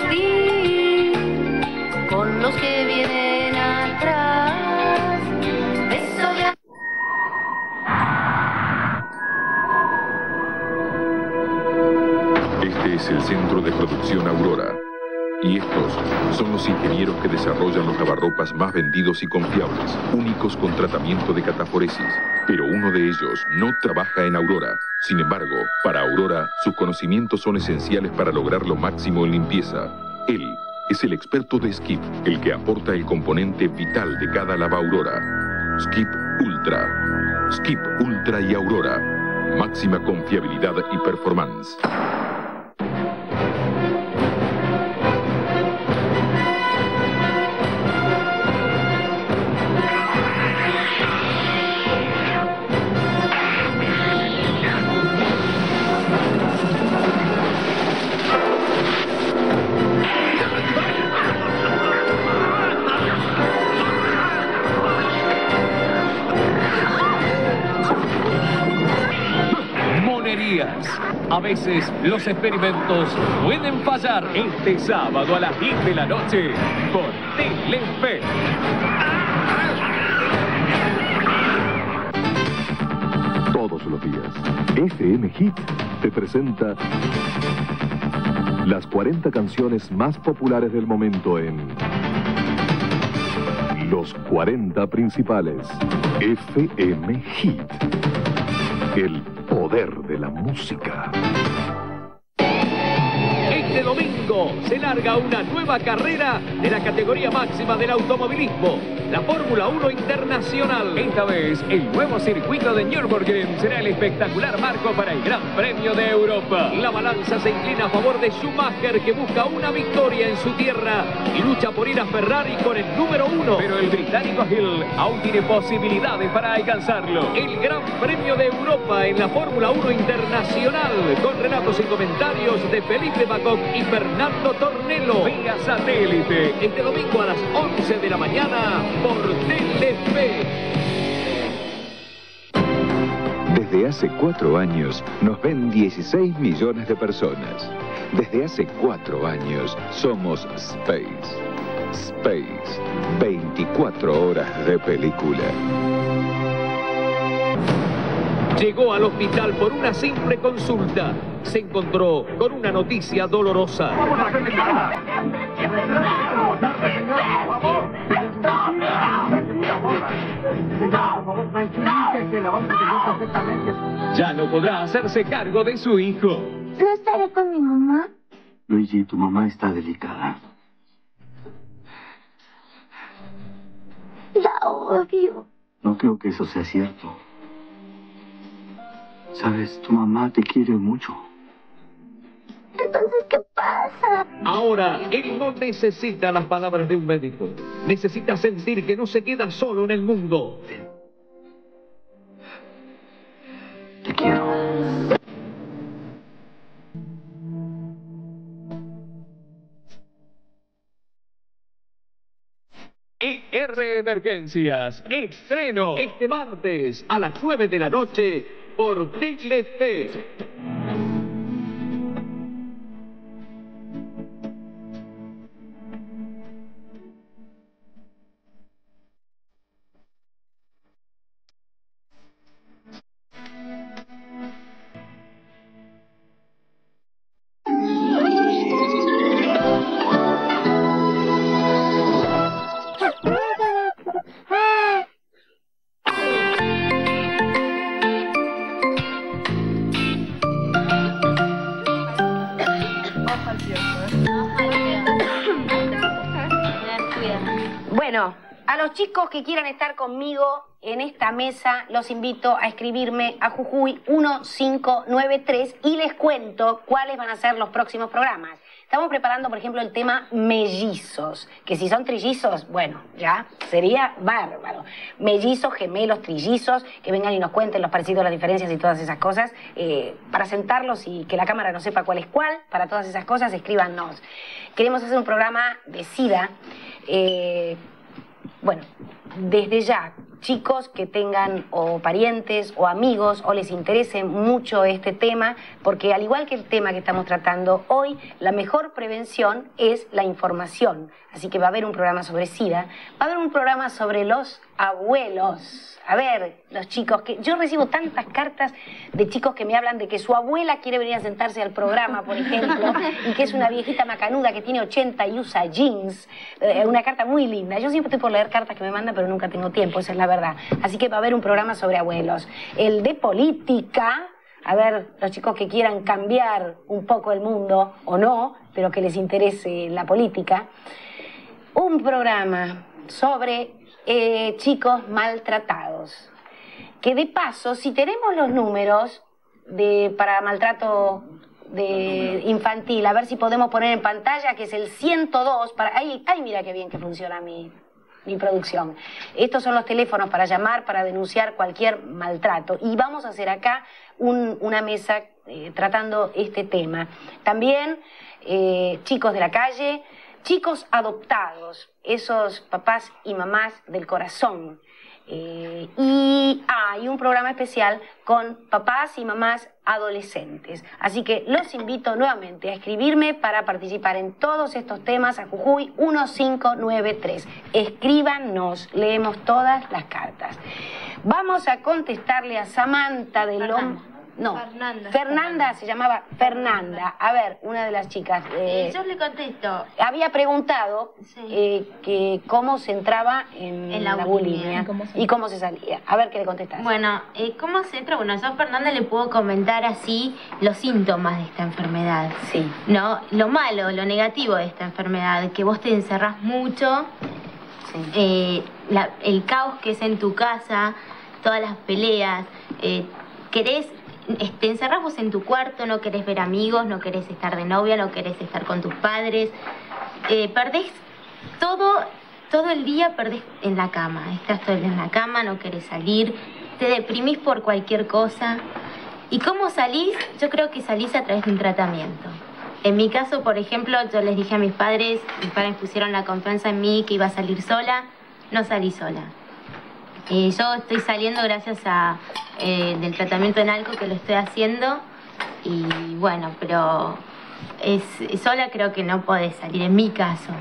repetir con los que vienen atrás. Eso ya. Este es el centro de producción Aurora. Y estos son los ingenieros que desarrollan los lavarropas más vendidos y confiables, únicos con tratamiento de cataforesis. Pero uno de ellos no trabaja en Aurora. Sin embargo, para Aurora, sus conocimientos son esenciales para lograr lo máximo en limpieza. Él es el experto de Skip, el que aporta el componente vital de cada lava Aurora. Skip Ultra. Skip Ultra y Aurora. Máxima confiabilidad y performance. Los experimentos pueden fallar este sábado a las 10 de la noche por Telefe. Todos los días. FM Hit te presenta las 40 canciones más populares del momento en Los 40 principales. FM Hit. El poder de la música. Este domingo se larga una nueva carrera de la categoría máxima del automovilismo, la Fórmula 1 Internacional. Esta vez, el nuevo circuito de Nürburgring será el espectacular marco para el Gran Premio de Europa. La balanza se inclina a favor de Schumacher, que busca una victoria en su tierra y lucha por ir a Ferrari con el número uno. Pero el británico Hill aún tiene posibilidades para alcanzarlo. El Gran Premio de Europa en la Fórmula 1 Internacional, con relatos y comentarios de Felipe Bacot y Fernando Tornelo. Vía satélite, este domingo a las 11 de la mañana por Telefe. Desde hace cuatro años nos ven 16 millones de personas. Desde hace cuatro años somos Space. Space. 24 horas de película. Llegó al hospital por una simple consulta. Se encontró con una noticia dolorosa. Ya no podrá hacerse cargo de su hijo. ¿No estaré con mi mamá? Luigi, tu mamá está delicada. La odio. No creo que eso sea cierto. Sabes, tu mamá te quiere mucho. Entonces, ¿qué pasa? Ahora, él no necesita las palabras de un médico. Necesita sentir que no se queda solo en el mundo. Te quiero. IR Emergencias, estreno este martes a las 9 de la noche por Telefe. Chicos que quieran estar conmigo en esta mesa, los invito a escribirme a Jujuy 1593 y les cuento cuáles van a ser los próximos programas. Estamos preparando, por ejemplo, el tema mellizos, que si son trillizos, bueno, ya sería bárbaro. Mellizos, gemelos, trillizos, que vengan y nos cuenten los parecidos, las diferencias y todas esas cosas, eh, para sentarlos y que la cámara no sepa cuál es cuál, para todas esas cosas, escríbanos. Queremos hacer un programa de SIDA. eh, bueno, desde ya, chicos que tengan o parientes o amigos o les interese mucho este tema, porque al igual que el tema que estamos tratando hoy, la mejor prevención es la información. Así que va a haber un programa sobre SIDA, va a haber un programa sobre los abuelos. A ver, los chicos, que yo recibo tantas cartas de chicos que me hablan de que su abuela quiere venir a sentarse al programa, por ejemplo, y que es una viejita macanuda que tiene 80 y usa jeans. Eh, una carta muy linda. Yo siempre estoy por leer cartas que me mandan, pero nunca tengo tiempo, esa es la verdad. Así que va a haber un programa sobre abuelos. El de política, a ver, los chicos que quieran cambiar un poco el mundo o no, pero que les interese la política. Un programa sobre eh, chicos maltratados. Que de paso, si tenemos los números de, para maltrato de infantil, a ver si podemos poner en pantalla, que es el 102, para, ay, ay mira qué bien que funciona mi, mi producción. Estos son los teléfonos para llamar, para denunciar cualquier maltrato. Y vamos a hacer acá un- una mesa eh, tratando este tema. También eh, chicos de la calle, chicos adoptados, esos papás y mamás del corazón. Eh, y hay un programa especial con papás y mamás adolescentes. Así que los invito nuevamente a escribirme para participar en todos estos temas a Jujuy 1593. Escríbanos, leemos todas las cartas. Vamos a contestarle a Samantha de Lom. No. Fernanda. Fernanda se llamaba Fernanda. A ver, una de las chicas. eh, yo le contesto. había preguntado eh, que cómo se entraba en, En la la bulimia. bulimia y cómo se salía. A ver qué le contestas. Bueno, eh, ¿cómo se entra? Bueno, yo a Fernanda le puedo comentar así los síntomas de esta enfermedad. Sí. ¿No? Lo malo, lo negativo de esta enfermedad, que vos te encerrás mucho, eh, la- el caos que es en tu casa, todas las peleas, eh, querés, te encerrás vos en tu cuarto, no querés ver amigos, no querés estar de novia, no querés estar con tus padres, eh, perdés todo, todo el día perdés en la cama, estás todo el día en la cama, no querés salir, te deprimís por cualquier cosa. ¿Y cómo salís? Yo creo que salís a través de un tratamiento. En mi caso, por ejemplo, yo les dije a mis padres, mis padres pusieron la confianza en mí que iba a salir sola, no salí sola. Eh, yo estoy saliendo gracias a eh, del tratamiento en alco que lo estoy haciendo y bueno, pero es, sola creo que no podés salir, en mi caso.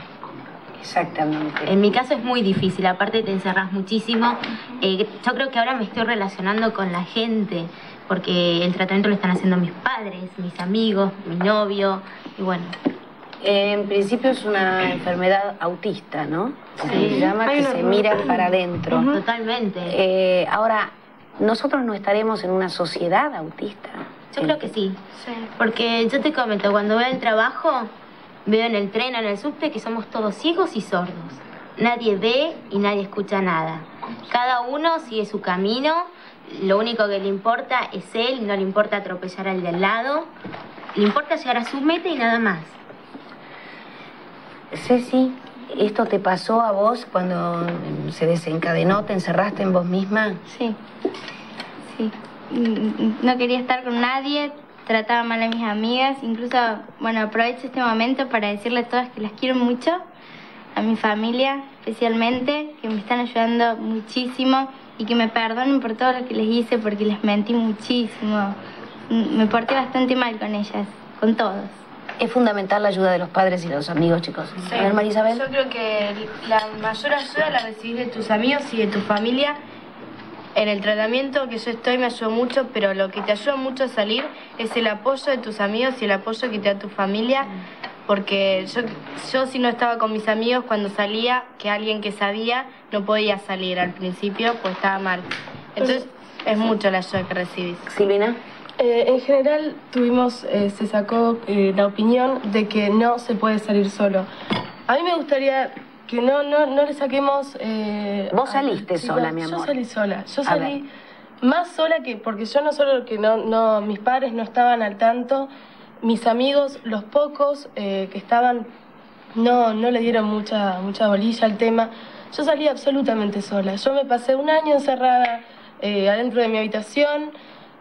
Exactamente. En mi caso es muy difícil, aparte te encerras muchísimo. Eh, yo creo que ahora me estoy relacionando con la gente, porque el tratamiento lo están haciendo mis padres, mis amigos, mi novio, y bueno. En principio es una enfermedad autista, ¿no? Se llama Hay que se miran para adentro. Totalmente. Eh, ahora, nosotros no estaremos en una sociedad autista. Yo creo que sí. Porque yo te comento, cuando voy al trabajo, veo en el tren, en el subte, que somos todos ciegos y sordos. Nadie ve y nadie escucha nada. Cada uno sigue su camino, lo único que le importa es él, no le importa atropellar al de al lado, le importa llegar a su meta y nada más. Ceci, ¿esto te pasó a vos cuando se desencadenó? ¿Te encerraste en vos misma? Sí, sí. No quería estar con nadie, trataba mal a mis amigas, incluso, bueno, aprovecho este momento para decirle a todas que las quiero mucho, a mi familia especialmente, que me están ayudando muchísimo y que me perdonen por todo lo que les hice porque les mentí muchísimo. Me porté bastante mal con ellas, con todos. Es fundamental la ayuda de los padres y de los amigos, chicos. A ver, María Isabel. Yo creo que la mayor ayuda la recibís de tus amigos y de tu familia. En el tratamiento que yo estoy me ayudó mucho, pero lo que te ayuda mucho a salir es el apoyo de tus amigos y el apoyo que te da tu familia. Porque yo, yo si no estaba con mis amigos cuando salía, que alguien que sabía no podía salir al principio, pues estaba mal. Entonces es mucho la ayuda que recibís. Silvina. Eh, en general tuvimos, eh, se sacó eh, la opinión de que no se puede salir solo. A mí me gustaría que no, no, no le saquemos... eh, Vos saliste chicos, sola, mi Yo amor. salí sola. Yo salí más sola que... Porque yo no solo que no, no mis padres no estaban al tanto, mis amigos, los pocos que estaban, no, no le dieron mucha, mucha bolilla al tema. Yo salí absolutamente sola. Yo me pasé un año encerrada adentro de mi habitación,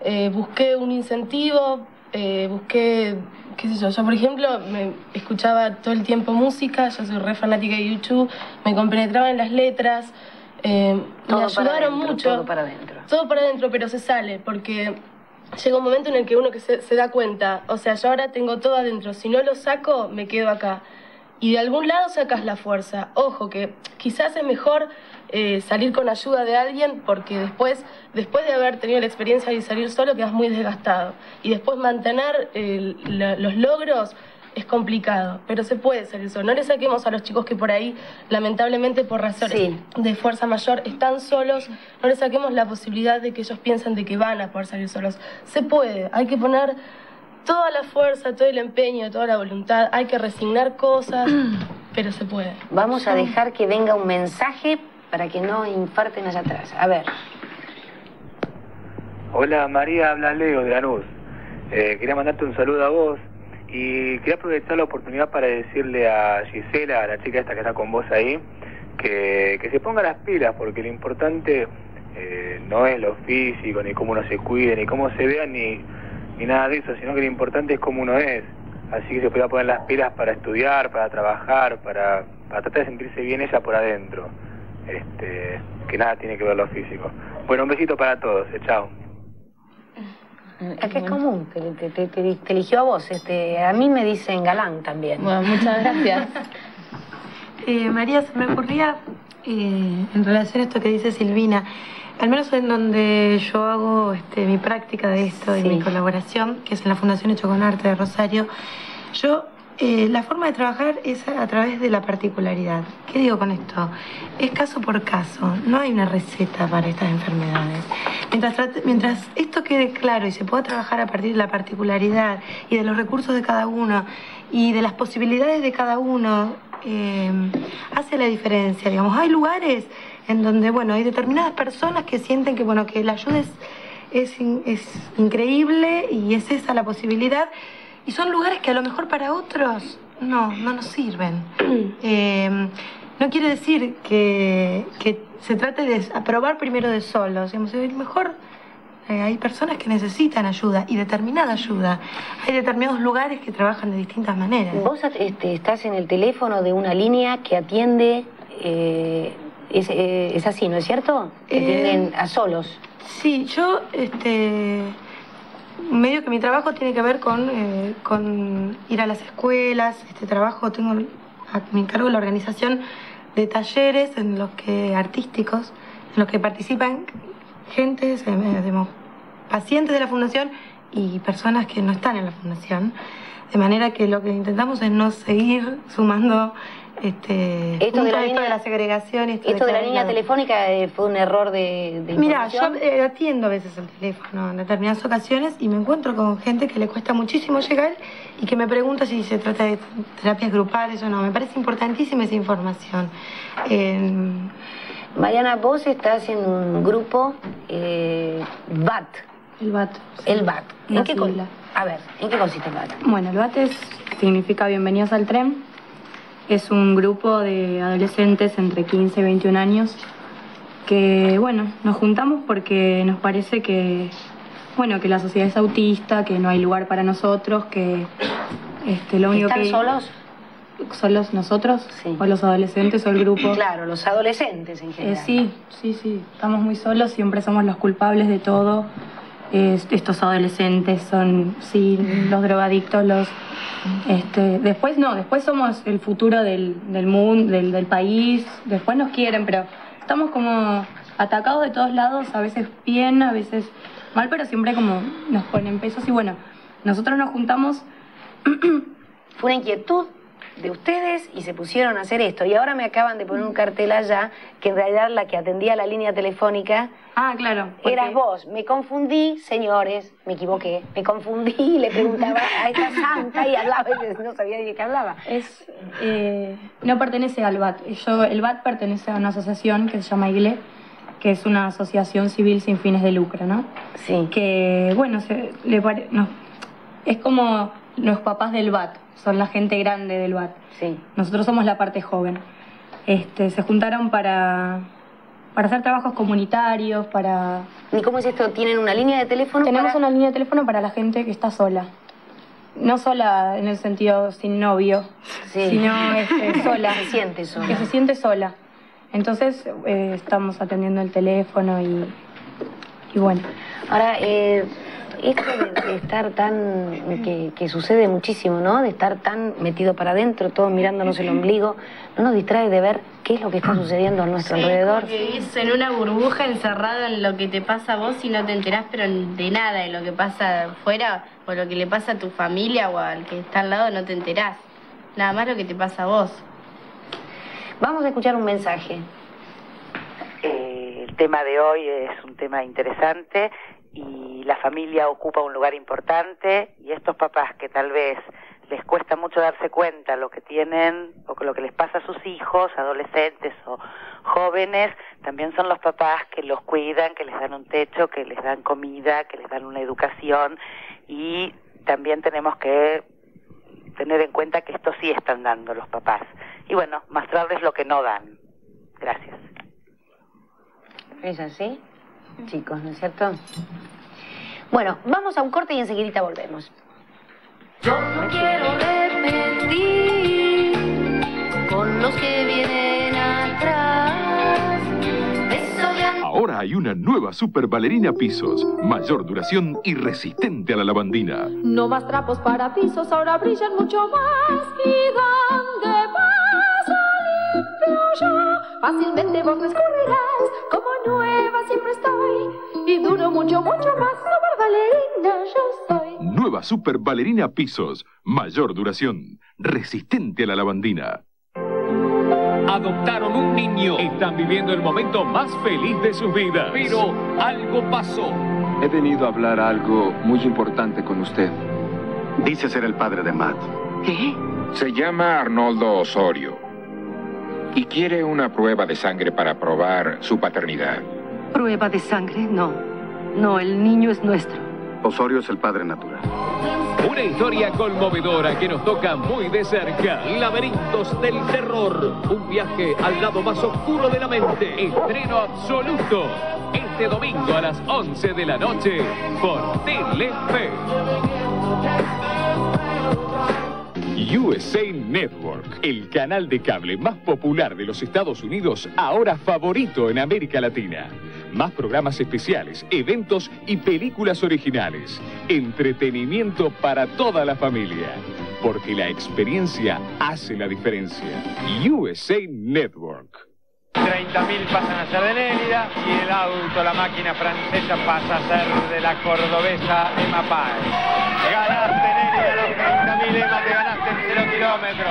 eh, busqué un incentivo, eh, busqué, qué sé yo, yo por ejemplo me escuchaba todo el tiempo música, yo soy re fanática de YouTube, me compenetraba en las letras, eh, me para ayudaron mucho. todo para adentro. Todo para adentro, pero se sale, porque llega un momento en el que uno que se, se da cuenta, o sea, yo ahora tengo todo adentro, si no lo saco, me quedo acá. Y de algún lado sacas la fuerza. Ojo, que quizás es mejor eh, salir con ayuda de alguien porque después, después de haber tenido la experiencia de salir solo, quedas muy desgastado. Y después mantener eh, la- los logros es complicado, pero se puede salir solo. No le saquemos a los chicos que por ahí, lamentablemente por razones de fuerza mayor, están solos, no le saquemos la posibilidad de que ellos piensen de que van a poder salir solos. Se puede, hay que poner toda la fuerza, todo el empeño, toda la voluntad, hay que resignar cosas, <clears throat> pero se puede. Vamos a dejar que venga un mensaje para que no infarten allá atrás. A ver. Hola María, habla Leo de Anús. Eh, quería mandarte un saludo a vos y quería aprovechar la oportunidad para decirle a Gisela, a la chica esta que está con vos ahí, que, que se ponga las pilas porque lo importante eh, no es lo físico, ni cómo uno se cuide, ni cómo se vea, ni, ni nada de eso, sino que lo importante es cómo uno es. Así que se pueda poner las pilas para estudiar, para trabajar, para, para tratar de sentirse bien ella por adentro. Este, que nada tiene que ver lo físico. Bueno, un besito para todos. eh, chao. Acá es común, te, te- te- te- te eligió a vos. Este, a mí me dicen galán también. Bueno, muchas gracias. <laughs> Eh, María, se me ocurría, eh, en relación a esto que dice Silvina, al menos en donde yo hago este, mi práctica de esto y mi colaboración, que es en la Fundación Hecho con Arte de Rosario, yo eh, la forma de trabajar es a, través de la particularidad. ¿Qué digo con esto? Es caso por caso, no hay una receta para estas enfermedades. Mientras, esto quede claro y se pueda trabajar a partir de la particularidad y de los recursos de cada uno y de las posibilidades de cada uno, eh, hace la diferencia. Digamos, hay lugares en donde, bueno, hay determinadas personas que sienten que, bueno, que la ayuda es, es increíble y es esa la posibilidad. Y son lugares que a lo mejor para otros no, no nos sirven. Eh, <clears throat> no quiere decir que, que se trate de aprobar primero de solos. Digamos, a lo mejor eh, hay personas que necesitan ayuda y determinada ayuda. Hay determinados lugares que trabajan de distintas maneras. Vos este, estás en el teléfono de una línea que atiende, eh, es, eh, es así, ¿no es cierto? Que atienden a solos. Sí, yo, este, medio que mi trabajo tiene que ver con, eh, con ir a las escuelas. Este trabajo tengo a mi cargo la organización de talleres en los que artísticos, en los que participan gentes, eh, pacientes de la fundación y personas que no están en la fundación. De manera que lo que intentamos es no seguir sumando este Esto de la esto línea- de la segregación esto, Esto de la línea lado. telefónica eh, fue un error de, de Mira, yo eh, atiendo a veces el teléfono en determinadas ocasiones y me encuentro con gente que le cuesta muchísimo llegar y que me pregunta si se trata de terapias grupales o no. Me parece importantísima esa información. Eh, Mariana, vos estás en un grupo eh, BAT. El BAT. El BAT. ¿En qué. A ver, ¿en qué consiste el BAT? Bueno, el BAT es- significa Bienvenidos al Tren. Es un grupo de adolescentes entre 15 y 21 años que, bueno, nos juntamos porque nos parece que, bueno, que la sociedad es autista, que no hay lugar para nosotros, que este, lo único ¿Están que... solos? ¿Solos nosotros? ¿O los adolescentes o el grupo? <clears throat> Claro, los adolescentes en Eh, general. sí, sí, sí. Estamos muy solos, siempre somos los culpables de todo. Es- estos adolescentes son, sí, los drogadictos, los... Este, después no, después somos el futuro del, del mundo, del, del país, después nos quieren, pero estamos como atacados de todos lados, a veces bien, a veces mal, pero siempre como nos ponen pesos y bueno, nosotros nos juntamos. <clears throat> Fue una inquietud de ustedes y se pusieron a hacer esto. Y ahora me acaban de poner un cartel allá que en realidad la que atendía la línea telefónica Ah, claro. porque- eras vos. Me confundí, señores, me equivoqué. Me confundí y le preguntaba a esta santa y hablaba y no sabía de qué hablaba. Es, eh, no pertenece al BAT. Yo, el BAT pertenece a una asociación que se llama IGLE, que es una asociación civil sin fines de lucro, ¿no? Sí. Que, bueno, se, le pare- no, es como los papás del BAT, son la gente grande del BAT. Sí. Nosotros somos la parte joven. Este, se juntaron para, para hacer trabajos comunitarios, para... ¿Y cómo es esto? ¿Tienen una línea de teléfono? Tenemos para- una línea de teléfono para la gente que está sola. No sola en el sentido sin novio, Sí. sino este, <laughs> sola. Se siente sola. Que se siente sola. Entonces eh, estamos atendiendo el teléfono y, y bueno. Ahora, eh, esto de, de estar tan, que, que sucede muchísimo, ¿no? De estar tan metido para adentro, todos mirándonos el ombligo, ¿no nos distrae de ver qué es lo que está sucediendo a nuestro alrededor? Porque vivís en una burbuja encerrado en lo que te pasa a vos y no te enterás pero de nada de lo que pasa afuera o lo que le pasa a tu familia o al que está al lado no te enterás. Nada más lo que te pasa a vos. Vamos a escuchar un mensaje. Eh, el tema de hoy es un tema interesante y la familia ocupa un lugar importante y estos papás que tal vez les cuesta mucho darse cuenta lo que tienen o lo que les pasa a sus hijos, adolescentes o jóvenes, también son los papás que los cuidan, que les dan un techo, que les dan comida, que les dan una educación y también tenemos que tener en cuenta que esto sí están dando los papás. Y bueno, mostrarles lo que no dan. Gracias. ¿Es así? Chicos, ¿no es cierto? Bueno, vamos a un corte y enseguidita volvemos. Yo no quiero repetir con los que vienen atrás. Ahora hay una nueva super bailarina pisos, mayor duración y resistente a la lavandina. No más trapos para pisos, ahora brillan mucho más. ¿Y dónde vas yo? Fácilmente vos me escurrirás, como nueva siempre estoy. y duro mucho, mucho más. Super bailarina yo soy. Nueva Super Ballerina Pisos. Mayor duración. Resistente a la lavandina. Adoptaron un niño. Están viviendo el momento más feliz de sus vidas. Pero algo pasó. He venido a hablar algo muy importante con usted. Dice ser el padre de Matt. ¿Qué? Se llama Arnoldo Osorio. Y quiere una prueba de sangre para probar su paternidad. ¿Prueba de sangre? No. No, el niño es nuestro. Osorio es el padre natural. Una historia conmovedora que nos toca muy de cerca. Laberintos del terror. Un viaje al lado más oscuro de la mente. Estreno absoluto. Este domingo a las 11 de la noche por Telefe. USA Network, el canal de cable más popular de los Estados Unidos, ahora favorito en América Latina. Más programas especiales, eventos y películas originales. Entretenimiento para toda la familia. Porque la experiencia hace la diferencia. USA Network. 30.000 pasan a ser de Nélida y el auto, la máquina francesa pasa a ser de la cordobesa Emma. Ganaste los 30.000 Emma, te ganaste el 0 kilómetro.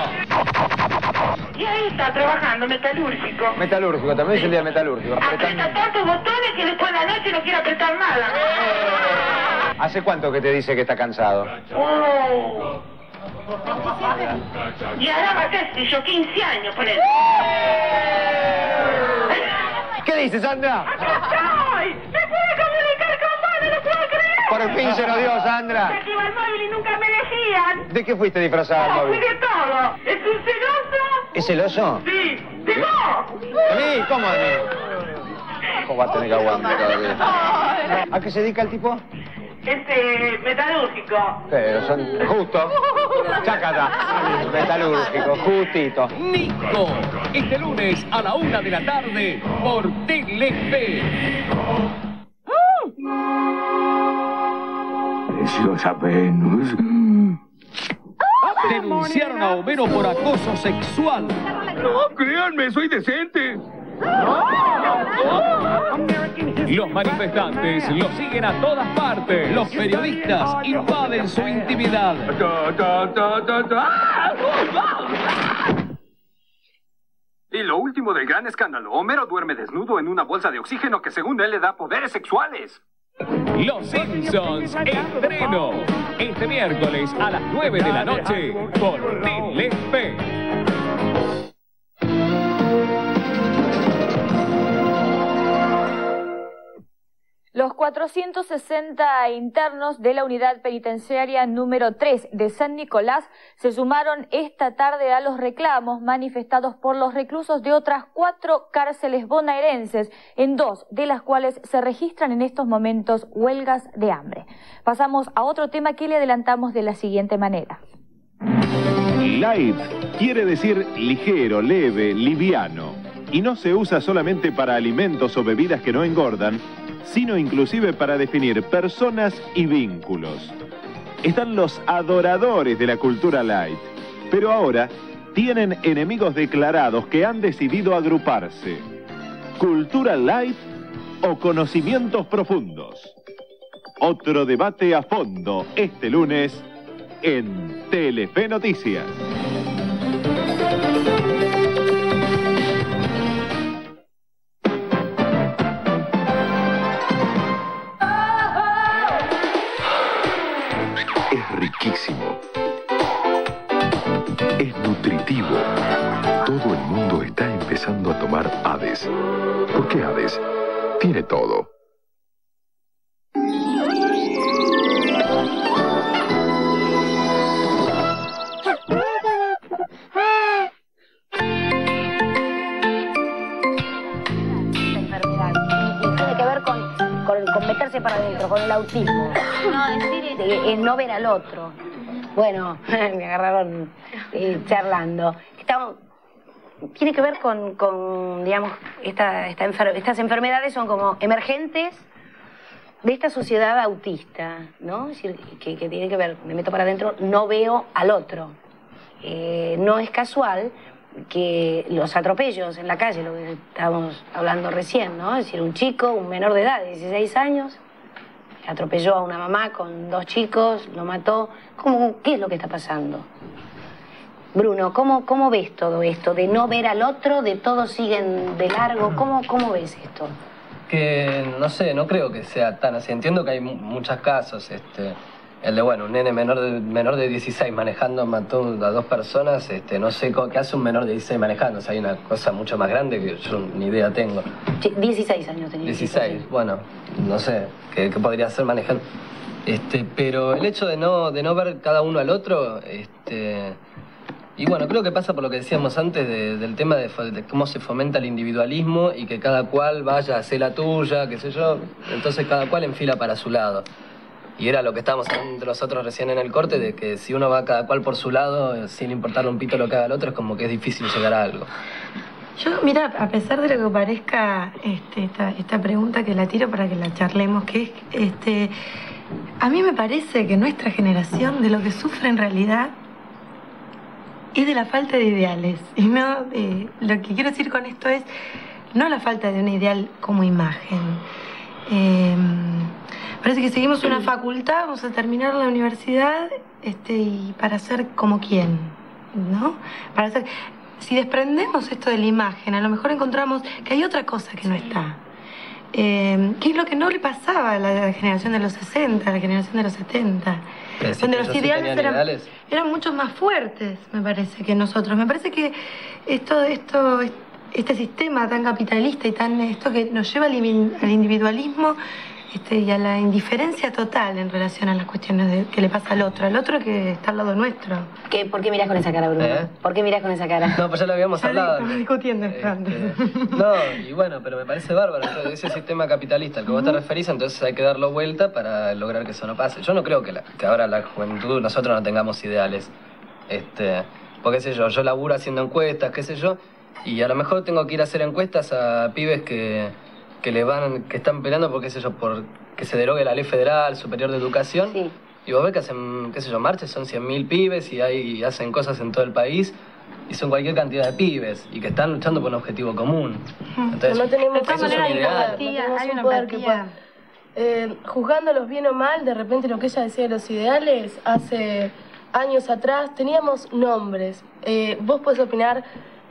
Y ahí está trabajando, metalúrgico. Metalúrgico, también es el día metalúrgico. Aprieta tantos botones que después de la noche no quiere apretar nada. ¿Hace cuánto que te dice que está cansado? Oh. Y ahora va a ser yo 15 años por él. ¿Qué dices, Sandra? ¡Ay! ¡Me Por el fin se nos dio, Sandra. Se iba al móvil y nunca me elegían. ¿De qué fuiste disfrazada No, fui móvil? de todo. ¿Es un celoso? ¿Es celoso? Sí. ¡De vos! ¿De mí? ¿Cómo de mí? ¿Cómo va a tener que aguantar todavía? ¿A qué se dedica el tipo? Este, metalúrgico. Pero son justo. Chácata. Metalúrgico, justito. Nico, este lunes a la una de la tarde por Telefe. Preciosa Venus. Denunciaron a Homero por acoso sexual. No, créanme, soy decente. Los manifestantes lo siguen a todas partes. Los periodistas invaden su intimidad. Y lo último del gran escándalo, Homero duerme desnudo en una bolsa de oxígeno que según él le da poderes sexuales. Los Simpsons estreno este miércoles a las 9 de la noche por Telefe. Los 460 internos de la unidad penitenciaria número 3 de San Nicolás se sumaron esta tarde a los reclamos manifestados por los reclusos de otras cuatro cárceles bonaerenses, en dos de las cuales se registran en estos momentos huelgas de hambre. Pasamos a otro tema que le adelantamos de la siguiente manera. Light quiere decir ligero, leve, liviano. Y no se usa solamente para alimentos o bebidas que no engordan, sino inclusive para definir personas y vínculos. Están los adoradores de la cultura light, pero ahora tienen enemigos declarados que han decidido agruparse. ¿Cultura light o conocimientos profundos? Otro debate a fondo este lunes en Telefe Noticias. Es nutritivo. Todo el mundo está empezando a tomar Hades. ¿Por qué Hades? Tiene todo. Meterse para adentro, con el autismo. No, decir eso. De- en no ver al otro. Bueno, <laughs> me agarraron eh, charlando. Estamos- tiene que ver con, con, digamos, esta, esta enfer- estas enfermedades son como emergentes de esta sociedad autista, ¿no? Es decir, que, que tiene que ver, me meto para adentro, no veo al otro. Eh, no es casual que los atropellos en la calle, lo que estábamos hablando recién, ¿no? Es decir, un chico, un menor de edad, de 16 años, atropelló a una mamá con dos chicos, lo mató. ¿Cómo, ¿Qué es lo que está pasando? Bruno, ¿cómo, ¿cómo ves todo esto? De no ver al otro, de todos siguen de largo, ¿cómo, cómo ves esto? Que no sé, no creo que sea tan así. Entiendo que hay mu- muchos casos. Este, el de, bueno, un nene menor de, menor de 16 manejando mató a dos personas. Este, no sé qué hace un menor de 16 manejando. O sea, hay una cosa mucho más grande que yo ni idea tengo. Che, 16 años tenía. 16, bueno, no sé, ¿qué, qué podría hacer manejando? Este, pero el hecho de no, de no ver cada uno al otro, este, y bueno, creo que pasa por lo que decíamos antes de- del tema de, de cómo se fomenta el individualismo y que cada cual vaya a hacer la tuya, qué sé yo, entonces cada cual enfila para su lado. Y era lo que estábamos hablando nosotros recién en el corte, de que si uno va cada cual por su lado, eh, sin importarle un pito lo que haga el otro, es como que es difícil llegar a algo. Yo, mira, a pesar de lo que parezca este, esta, pregunta que la tiro para que la charlemos, que es, este, a mí me parece que nuestra generación de lo que sufre en realidad es de la falta de ideales. Y no, de- lo que quiero decir con esto es no la falta de un ideal como imagen. Eh, parece que seguimos una facultad, vamos a terminar la universidad este, y para ser como quién, ¿no? Para ser, si desprendemos esto de la imagen, a lo mejor encontramos que hay otra cosa que no está. Eh, que es lo que no le pasaba a la generación de los 60, a la generación de los 70. Decís Donde los sí ideales eran, ideales. eran mucho más fuertes, me parece, que nosotros. Me parece que esto, esto, este sistema tan capitalista y tan esto que nos lleva al individualismo este, y a la indiferencia total en relación a las cuestiones de- que le pasa al otro, al otro que está al lado nuestro. ¿Qué, ¿Por qué miras con esa cara, Bruno? ¿Eh? ¿Por qué miras con esa cara? <laughs> No, pues ya lo habíamos hablado. Estamos discutiendo esto antes. No, y bueno, pero me parece bárbaro. Entonces, ese sistema capitalista al que vos te referís, entonces hay que darlo vuelta para lograr que eso no pase. Yo no creo que, la- que ahora la juventud, nosotros no tengamos ideales. Este, porque qué sé yo, yo laburo haciendo encuestas, qué sé yo, y a lo mejor tengo que ir a hacer encuestas a pibes que, que le van, que están peleando por qué sé yo, por que se derogue la ley federal superior de educación. Y vos ves que hacen, qué sé yo, marchas, son 100.000 pibes y, hay, y hacen cosas en todo el país. Y son cualquier cantidad de pibes y que están luchando por un objetivo común. Entonces, no tenemos son hay ideales. tenemos hay un una poder que pueda- eh, juzgándolos bien o mal, de repente lo que ella decía de los ideales, hace años atrás teníamos nombres. Eh, vos podés opinar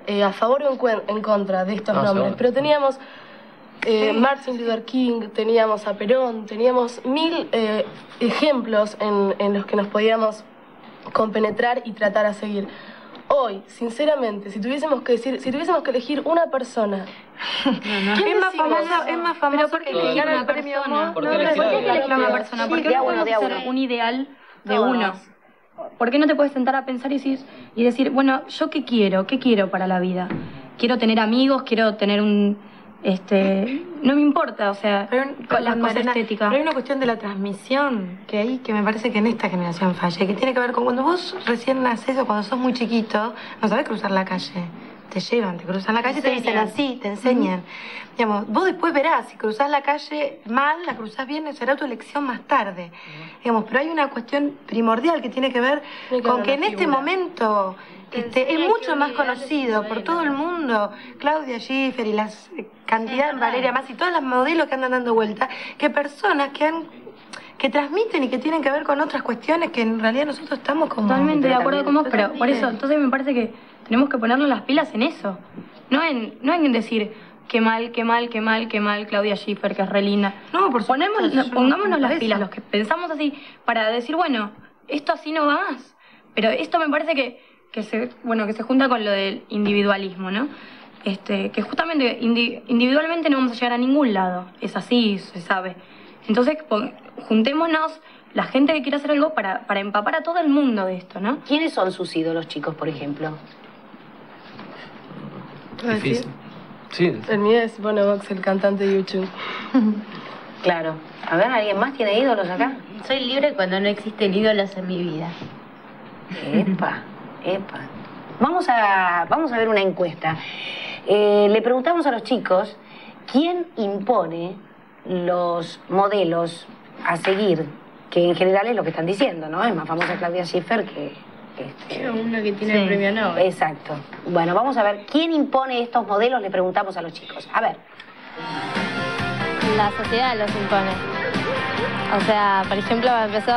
eh, a favor o en, en contra de estos No, nombres, seguro. pero teníamos eh, Martin Luther King, teníamos a Perón, teníamos mil eh, ejemplos en, en los que nos podíamos compenetrar y tratar a seguir. Hoy, sinceramente, si tuviésemos que decir, si tuviésemos que elegir una persona, <laughs> ¿quién Es más famoso, es más famoso ¿por qué que elegir una persona? ¿Por no, qué no, elegir ¿por qué a una no uno, un ideal de Todos. uno? ¿Por qué no te puedes sentar a pensar y decir, y decir, bueno, ¿yo qué quiero? ¿Qué quiero para la vida? Quiero tener amigos, quiero tener un... Este, no me importa, o sea, con las cosas estéticas. Pero hay una cuestión de la transmisión que ahí que me parece que en esta generación falla, que tiene que ver con cuando vos recién naces o cuando sos muy chiquito, no sabés cruzar la calle. Te llevan, te cruzan la calle y te dicen así, te enseñan. Digamos, vos después verás, si cruzás la calle mal, la cruzás bien, será tu elección más tarde. Digamos, pero hay una cuestión primordial que tiene que ver con que en este momento este, es mucho más conocido por todo el mundo, Claudia Schiffer y las cantidad, Valeria Más y todas las modelos que andan dando vuelta, que personas que han que transmiten y que tienen que ver con otras cuestiones que en realidad nosotros estamos como Totalmente de acuerdo con vos, pero por eso, entonces me parece que tenemos que ponernos las pilas en eso. No en, no en decir qué mal, qué mal, qué mal, qué mal, Claudia Schiffer, que es re linda. No, por Ponemos, supuesto, yo- pongámonos las pilas, los que pensamos así, para decir, bueno, esto así no va más. Pero esto me parece que, que se, bueno, que se junta con lo del individualismo, ¿no? Este, que justamente indi- individualmente no vamos a llegar a ningún lado. Es así, se sabe. Entonces, juntémonos la gente que quiere hacer algo para, para empapar a todo el mundo de esto, ¿no? ¿Quiénes son sus ídolos, chicos, por ejemplo? Difícil. Sí, El mío es Bono Vox, el cantante de YouTube. <laughs> Claro. A ver, ¿alguien más tiene ídolos acá? Soy libre cuando no existen ídolos en mi vida. Epa, epa. Vamos a, vamos a ver una encuesta. Eh, le preguntamos a los chicos quién impone los modelos a seguir, que en general es lo que están diciendo, ¿no? Es más famosa Claudia Schiffer que, Este, Uno que tiene Sí. el premio Nobel. Exacto. Bueno, vamos a ver quién impone estos modelos, le preguntamos a los chicos. A ver. La sociedad los impone. O sea, por ejemplo, empezó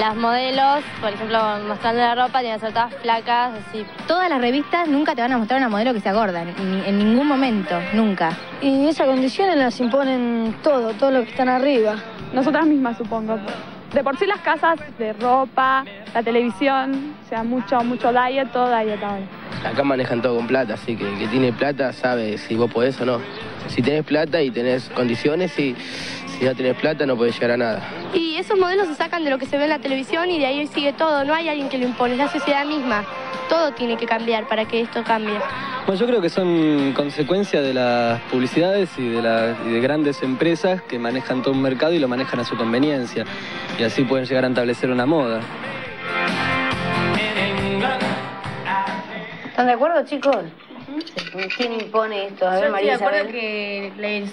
las modelos, por ejemplo, mostrando la ropa, tienen que ser todas flacas, así. Todas las revistas nunca te van a mostrar una modelo que sea gorda, ni- en ningún momento, nunca. Y esas condiciones las imponen todo, todo lo que están arriba. Nosotras mismas, supongo. De por sí las casas de ropa, la televisión, o sea, mucho, mucho diet, todo diet ahora. Acá manejan todo con plata, así que el que tiene plata sabe si vos podés o no. Si tenés plata y tenés condiciones, y si no tenés plata no podés llegar a nada. Y esos modelos se sacan de lo que se ve en la televisión y de ahí sigue todo. No hay alguien que lo impone, es la sociedad misma. Todo tiene que cambiar para que esto cambie. Bueno, yo creo que son consecuencia de las publicidades y de, la- y de grandes empresas que manejan todo un mercado y lo manejan a su conveniencia. Y así pueden llegar a establecer una moda. ¿Están de acuerdo, chicos? ¿Quién impone esto? A ver, Yo estoy María de acuerdo Isabel. que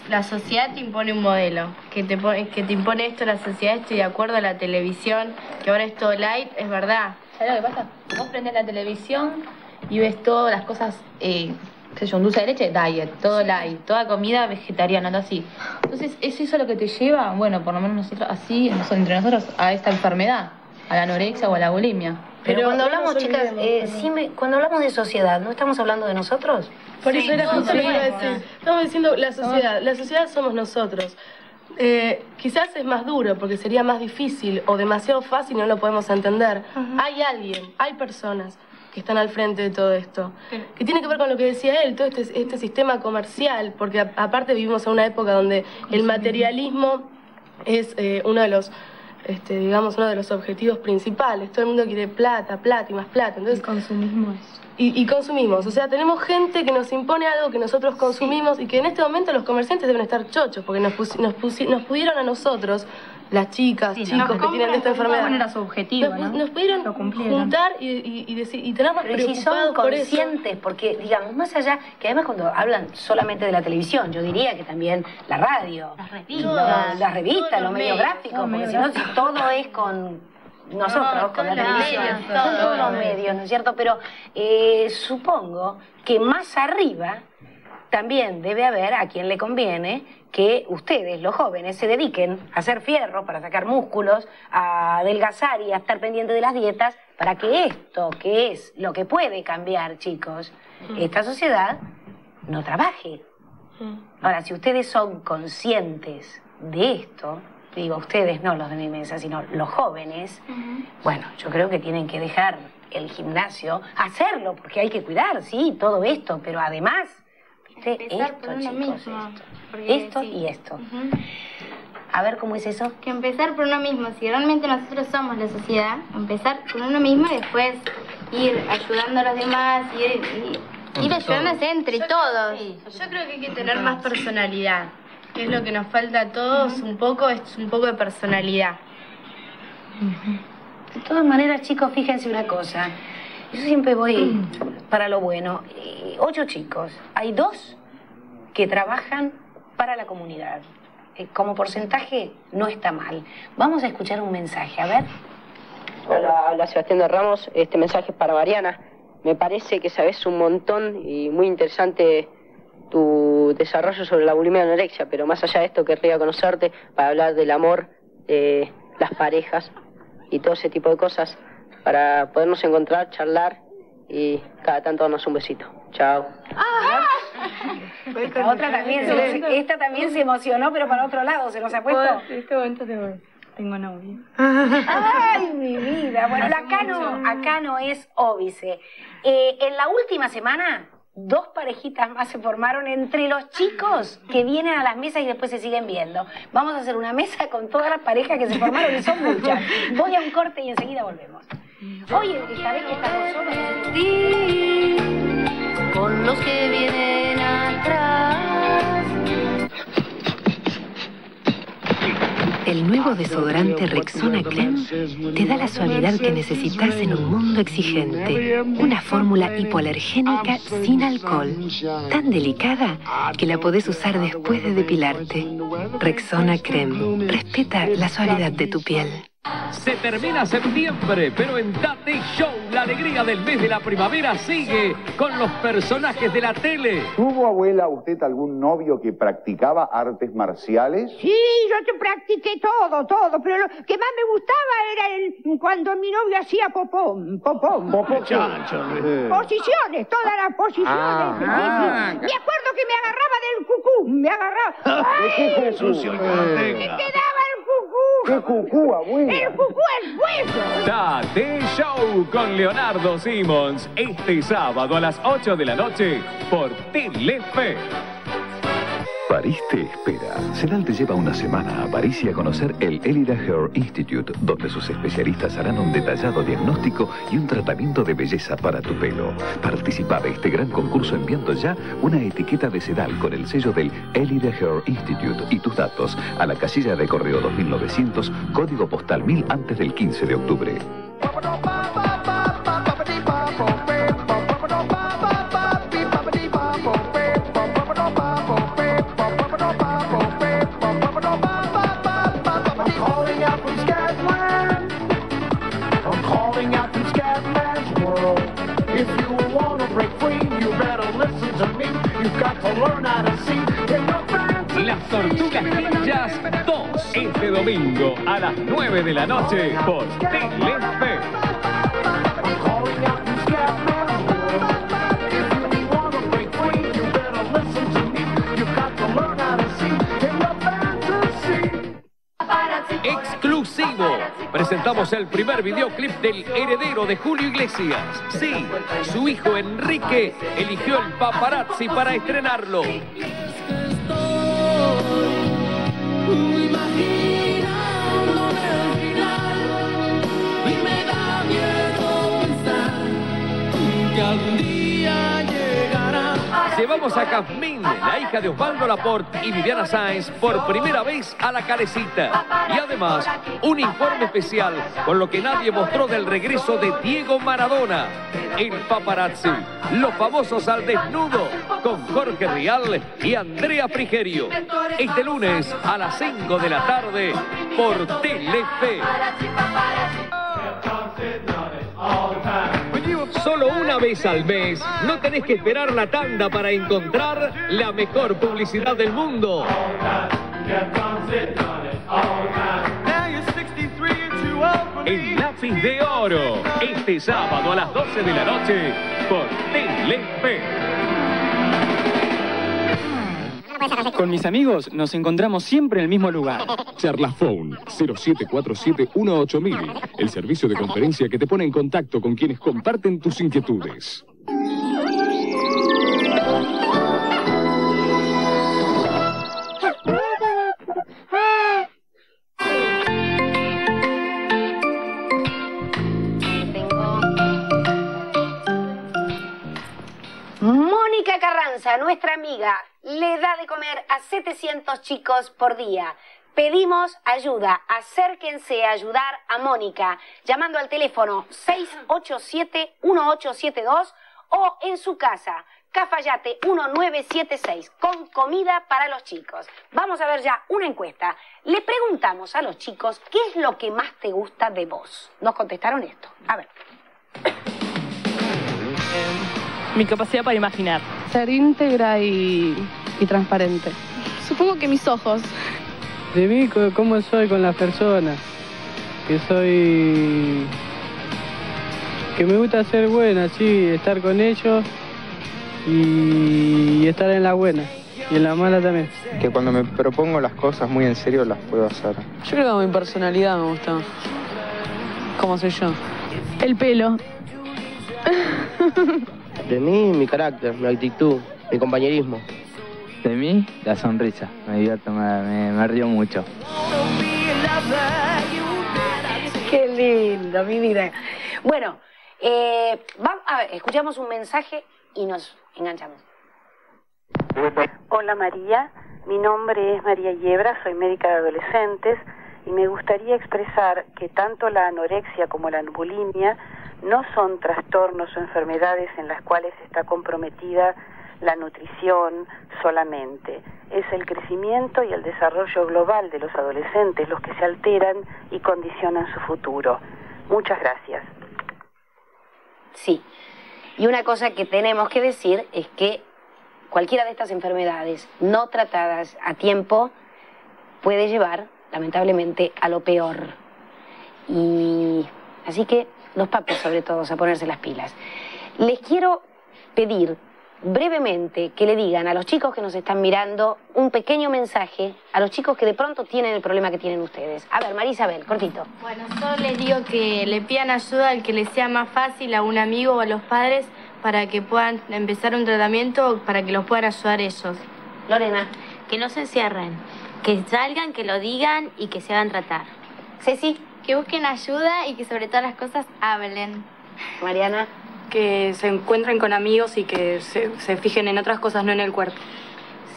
la, la sociedad te impone un modelo, que te, pone- que te impone esto la sociedad, estoy de acuerdo a la televisión, que ahora es todo light, es verdad. ¿Sabes lo que pasa? Vos prendés la televisión y ves todas las cosas, eh, qué sé yo, un dulce de leche, diet, todo light, toda comida vegetariana, todo así. Entonces, ¿es eso lo que te lleva? Bueno, por lo menos nosotros, así, nosotros- entre nosotros, a esta enfermedad, a la anorexia o a la bulimia. Pero, cuando hablamos, chicas, eh, sí me- cuando hablamos de sociedad, ¿no estamos hablando de nosotros? Por eso era justo lo que iba a decir. Estamos diciendo la sociedad. La sociedad somos nosotros. Eh, quizás es más duro porque sería más difícil o demasiado fácil y no lo podemos entender. Hay alguien, hay personas que están al frente de todo esto. Que tiene que ver con lo que decía él, todo este, este sistema comercial, porque a- aparte vivimos en una época donde el materialismo es eh, uno de los este, digamos, uno de los objetivos principales. Todo el mundo quiere plata, plata y más plata. Entonces, consumismo es. y, y consumimos. O sea, tenemos gente que nos impone algo que nosotros consumimos y que en este momento los comerciantes deben estar chochos porque nos, pusi- nos pudieron a nosotros, las chicas, Sí, chicos que tienen esta enfermedad. era su objetivo, nos, ¿no? nos pudieron Lo cumplieron. juntar y, y, y decir, y tenernos Pero si son por conscientes, porque digamos, más allá, que además cuando hablan solamente de la televisión, yo diría que también la radio, las revistas. las revistas, los los medios gráficos, porque si no, si todo es con nosotros, No, con la televisión, medios, son todos todos los los medios, ¿no es cierto? Pero eh, supongo que más arriba también debe haber a quien le conviene que ustedes, los jóvenes, se dediquen a hacer fierro para sacar músculos, a adelgazar y a estar pendientes de las dietas, para que esto, que es lo que puede cambiar, chicos, esta sociedad, no trabaje. Ahora, si ustedes son conscientes de esto, digo ustedes, no los de mi mesa, sino los jóvenes, bueno, yo creo que tienen que dejar el gimnasio, hacerlo, porque hay que cuidar, sí, todo esto, pero además. Empezar esto, por uno chicos, mismo. esto. Esto sí. y esto. A ver, ¿cómo es eso? Que empezar por uno mismo. Si realmente nosotros somos la sociedad, empezar por uno mismo y después ir ayudando a los demás, ir, ir, ir ayudándose entre todos. Yo creo que hay que tener más personalidad. Que es lo que nos falta a todos un poco, es un poco de personalidad. De todas maneras, chicos, fíjense una cosa. Yo siempre voy para lo bueno. Eh, ocho chicos. Hay dos que trabajan para la comunidad. Eh, como porcentaje, no está mal. Vamos a escuchar un mensaje. A ver. Hola, habla Sebastián de Ramos. Este mensaje es para Mariana. Me parece que sabes un montón y muy interesante tu desarrollo sobre la bulimia y anorexia, pero más allá de esto querría conocerte para hablar del amor, de las parejas y todo ese tipo de cosas, para podernos encontrar, charlar y cada tanto darnos un besito. Chao. La otra también se, esta también se emocionó, pero para otro lado se nos ha puesto. En este momento tengo, tengo novio. Ay, mi vida. Bueno, acá no, acá no es óbice. Eh, en la última semana, dos parejitas más se formaron entre los chicos que vienen a las mesas y después se siguen viendo. Vamos a hacer una mesa con todas las parejas que se formaron y son muchas. Voy a un corte y enseguida volvemos. Oye, ¿sabés que estamos solos? con los que vienen atrás. El nuevo desodorante Rexona Creme te da la suavidad que necesitas en un mundo exigente. Una fórmula hipoalergénica sin alcohol. Tan delicada que la podés usar después de depilarte. Rexona Creme. Respeta la suavidad de tu piel. Se termina septiembre, pero en Date Show la alegría del mes de la primavera sigue con los personajes de la tele. ¿Tuvo, abuela, usted algún novio que practicaba artes marciales? Sí, yo te practiqué todo, todo, pero lo que más me gustaba era el, cuando mi novio hacía popón, popón. ¿Popó qué? Posiciones, todas las posiciones. Ah. Sí, sí. Ah. Me acuerdo que me agarraba del cucú, me agarraba. ¿De <laughs> qué ¡Ay! cucú? Sucio Me quedaba. ¿Qué cucú, abuela? El cucú es hueso. Tate Show con Leonardo Simmons este sábado a las 8 de la noche por Telefe. París te espera. Sedal te lleva una semana a París y a conocer el Elida Hair Institute, donde sus especialistas harán un detallado diagnóstico y un tratamiento de belleza para tu pelo. Participa de este gran concurso enviando ya una etiqueta de Sedal con el sello del Elida Hair Institute y tus datos a la casilla de correo 2900, código postal 1000 antes del 15 de octubre. Las Tortugas Ninjas 2 este domingo a las 9 de la noche por Telefe. Exclusivo. Presentamos el primer videoclip del heredero de Julio Iglesias. Sí, su hijo Enrique eligió el paparazzi para estrenarlo. Llevamos a Jazmín, la hija de Osvaldo Laporte y Viviana Sáenz, por primera vez a la carecita. Y además, un informe especial con lo que nadie mostró del regreso de Diego Maradona. El paparazzi, los famosos al desnudo, con Jorge Rial y Andrea Frigerio. Este lunes a las 5 de la tarde por Telefe. Solo una vez al mes, no tenés que esperar la tanda para encontrar la mejor publicidad del mundo. El lápiz de oro, este sábado a las 12 de la noche por Telefe. Con mis amigos nos encontramos siempre en el mismo lugar. <laughs> Charlafone 0747-18000, el servicio de conferencia que te pone en contacto con quienes comparten tus inquietudes. Carranza, nuestra amiga, le da de comer a 700 chicos por día. Pedimos ayuda, acérquense a ayudar a Mónica, llamando al teléfono 687-1872 o en su casa, Cafayate 1976, con comida para los chicos. Vamos a ver ya una encuesta. Le preguntamos a los chicos qué es lo que más te gusta de vos. Nos contestaron esto. A ver. Mi capacidad para imaginar. Ser íntegra y, y transparente. Supongo que mis ojos. De mí, cómo soy con las personas. Que soy. que me gusta ser buena, sí, estar con ellos y, y estar en la buena. Y en la mala también. Que cuando me propongo las cosas muy en serio las puedo hacer. Yo creo que mi personalidad me gusta. ¿Cómo soy yo? El pelo. <laughs> De mí, mi carácter, mi actitud, mi compañerismo. De mí, la sonrisa. Me divierto, me, me- me río mucho. Qué lindo, mi vida. Bueno, eh, vamos a ver, escuchamos un mensaje y nos enganchamos. Hola María, mi nombre es María Yebra, soy médica de adolescentes y me gustaría expresar que tanto la anorexia como la bulimia no son trastornos o enfermedades en las cuales está comprometida la nutrición solamente. Es el crecimiento y el desarrollo global de los adolescentes los que se alteran y condicionan su futuro. Muchas gracias. Sí. Y una cosa que tenemos que decir es que cualquiera de estas enfermedades no tratadas a tiempo puede llevar, lamentablemente, a lo peor. Y así que los papis, sobre todo, a ponerse las pilas. Les quiero pedir brevemente que le digan a los chicos que nos están mirando un pequeño mensaje a los chicos que de pronto tienen el problema que tienen ustedes. A ver, María Isabel, cortito. Bueno, solo les digo que le pidan ayuda al que les sea más fácil a un amigo o a los padres para que puedan empezar un tratamiento para que los puedan ayudar ellos. Lorena. Que no se encierren, que salgan, que lo digan y que se hagan tratar. Ceci. Que busquen ayuda y que sobre todas las cosas hablen. Mariana. Que se encuentren con amigos y que se, se fijen en otras cosas, no en el cuerpo.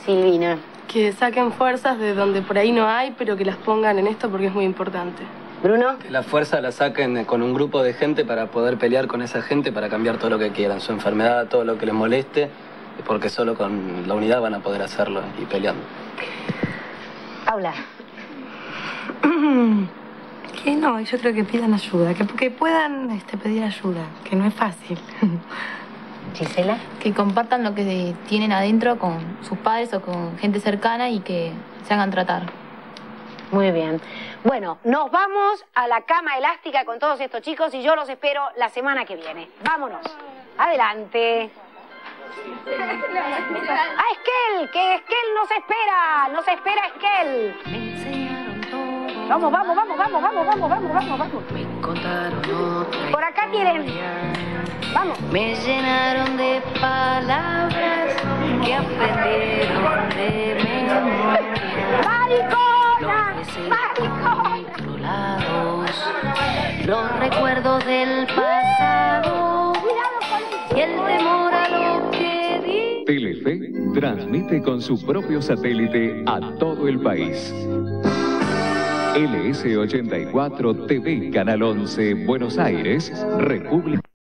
Silvina. Que saquen fuerzas de donde por ahí no hay, pero que las pongan en esto porque es muy importante. Bruno. Que la fuerza la saquen con un grupo de gente para poder pelear con esa gente, para cambiar todo lo que quieran, su enfermedad, todo lo que les moleste, porque solo con la unidad van a poder hacerlo y peleando. Paula. <clears throat> Que no, yo creo que pidan ayuda, que, que puedan este, pedir ayuda, que no es fácil. <laughs> Gisela. Que compartan lo que tienen adentro con sus padres o con gente cercana y que se hagan tratar. Muy bien. Bueno, nos vamos a la cama elástica con todos estos chicos y yo los espero la semana que viene. Vámonos. Adelante. <laughs> ¡Ah, Esquel! ¡Que Esquel nos espera! ¡Nos espera Esquel! Vamos, vamos, vamos, vamos, vamos, vamos, vamos, vamos, vamos. Por acá tienen. Vamos. Me llenaron de palabras que aprendieron de memoria. ¡Maricona! Controlados, los recuerdos del pasado y el temor a lo que di. Telefe transmite con su propio satélite a todo el país. LS84 TV, Canal 11, Buenos Aires, República.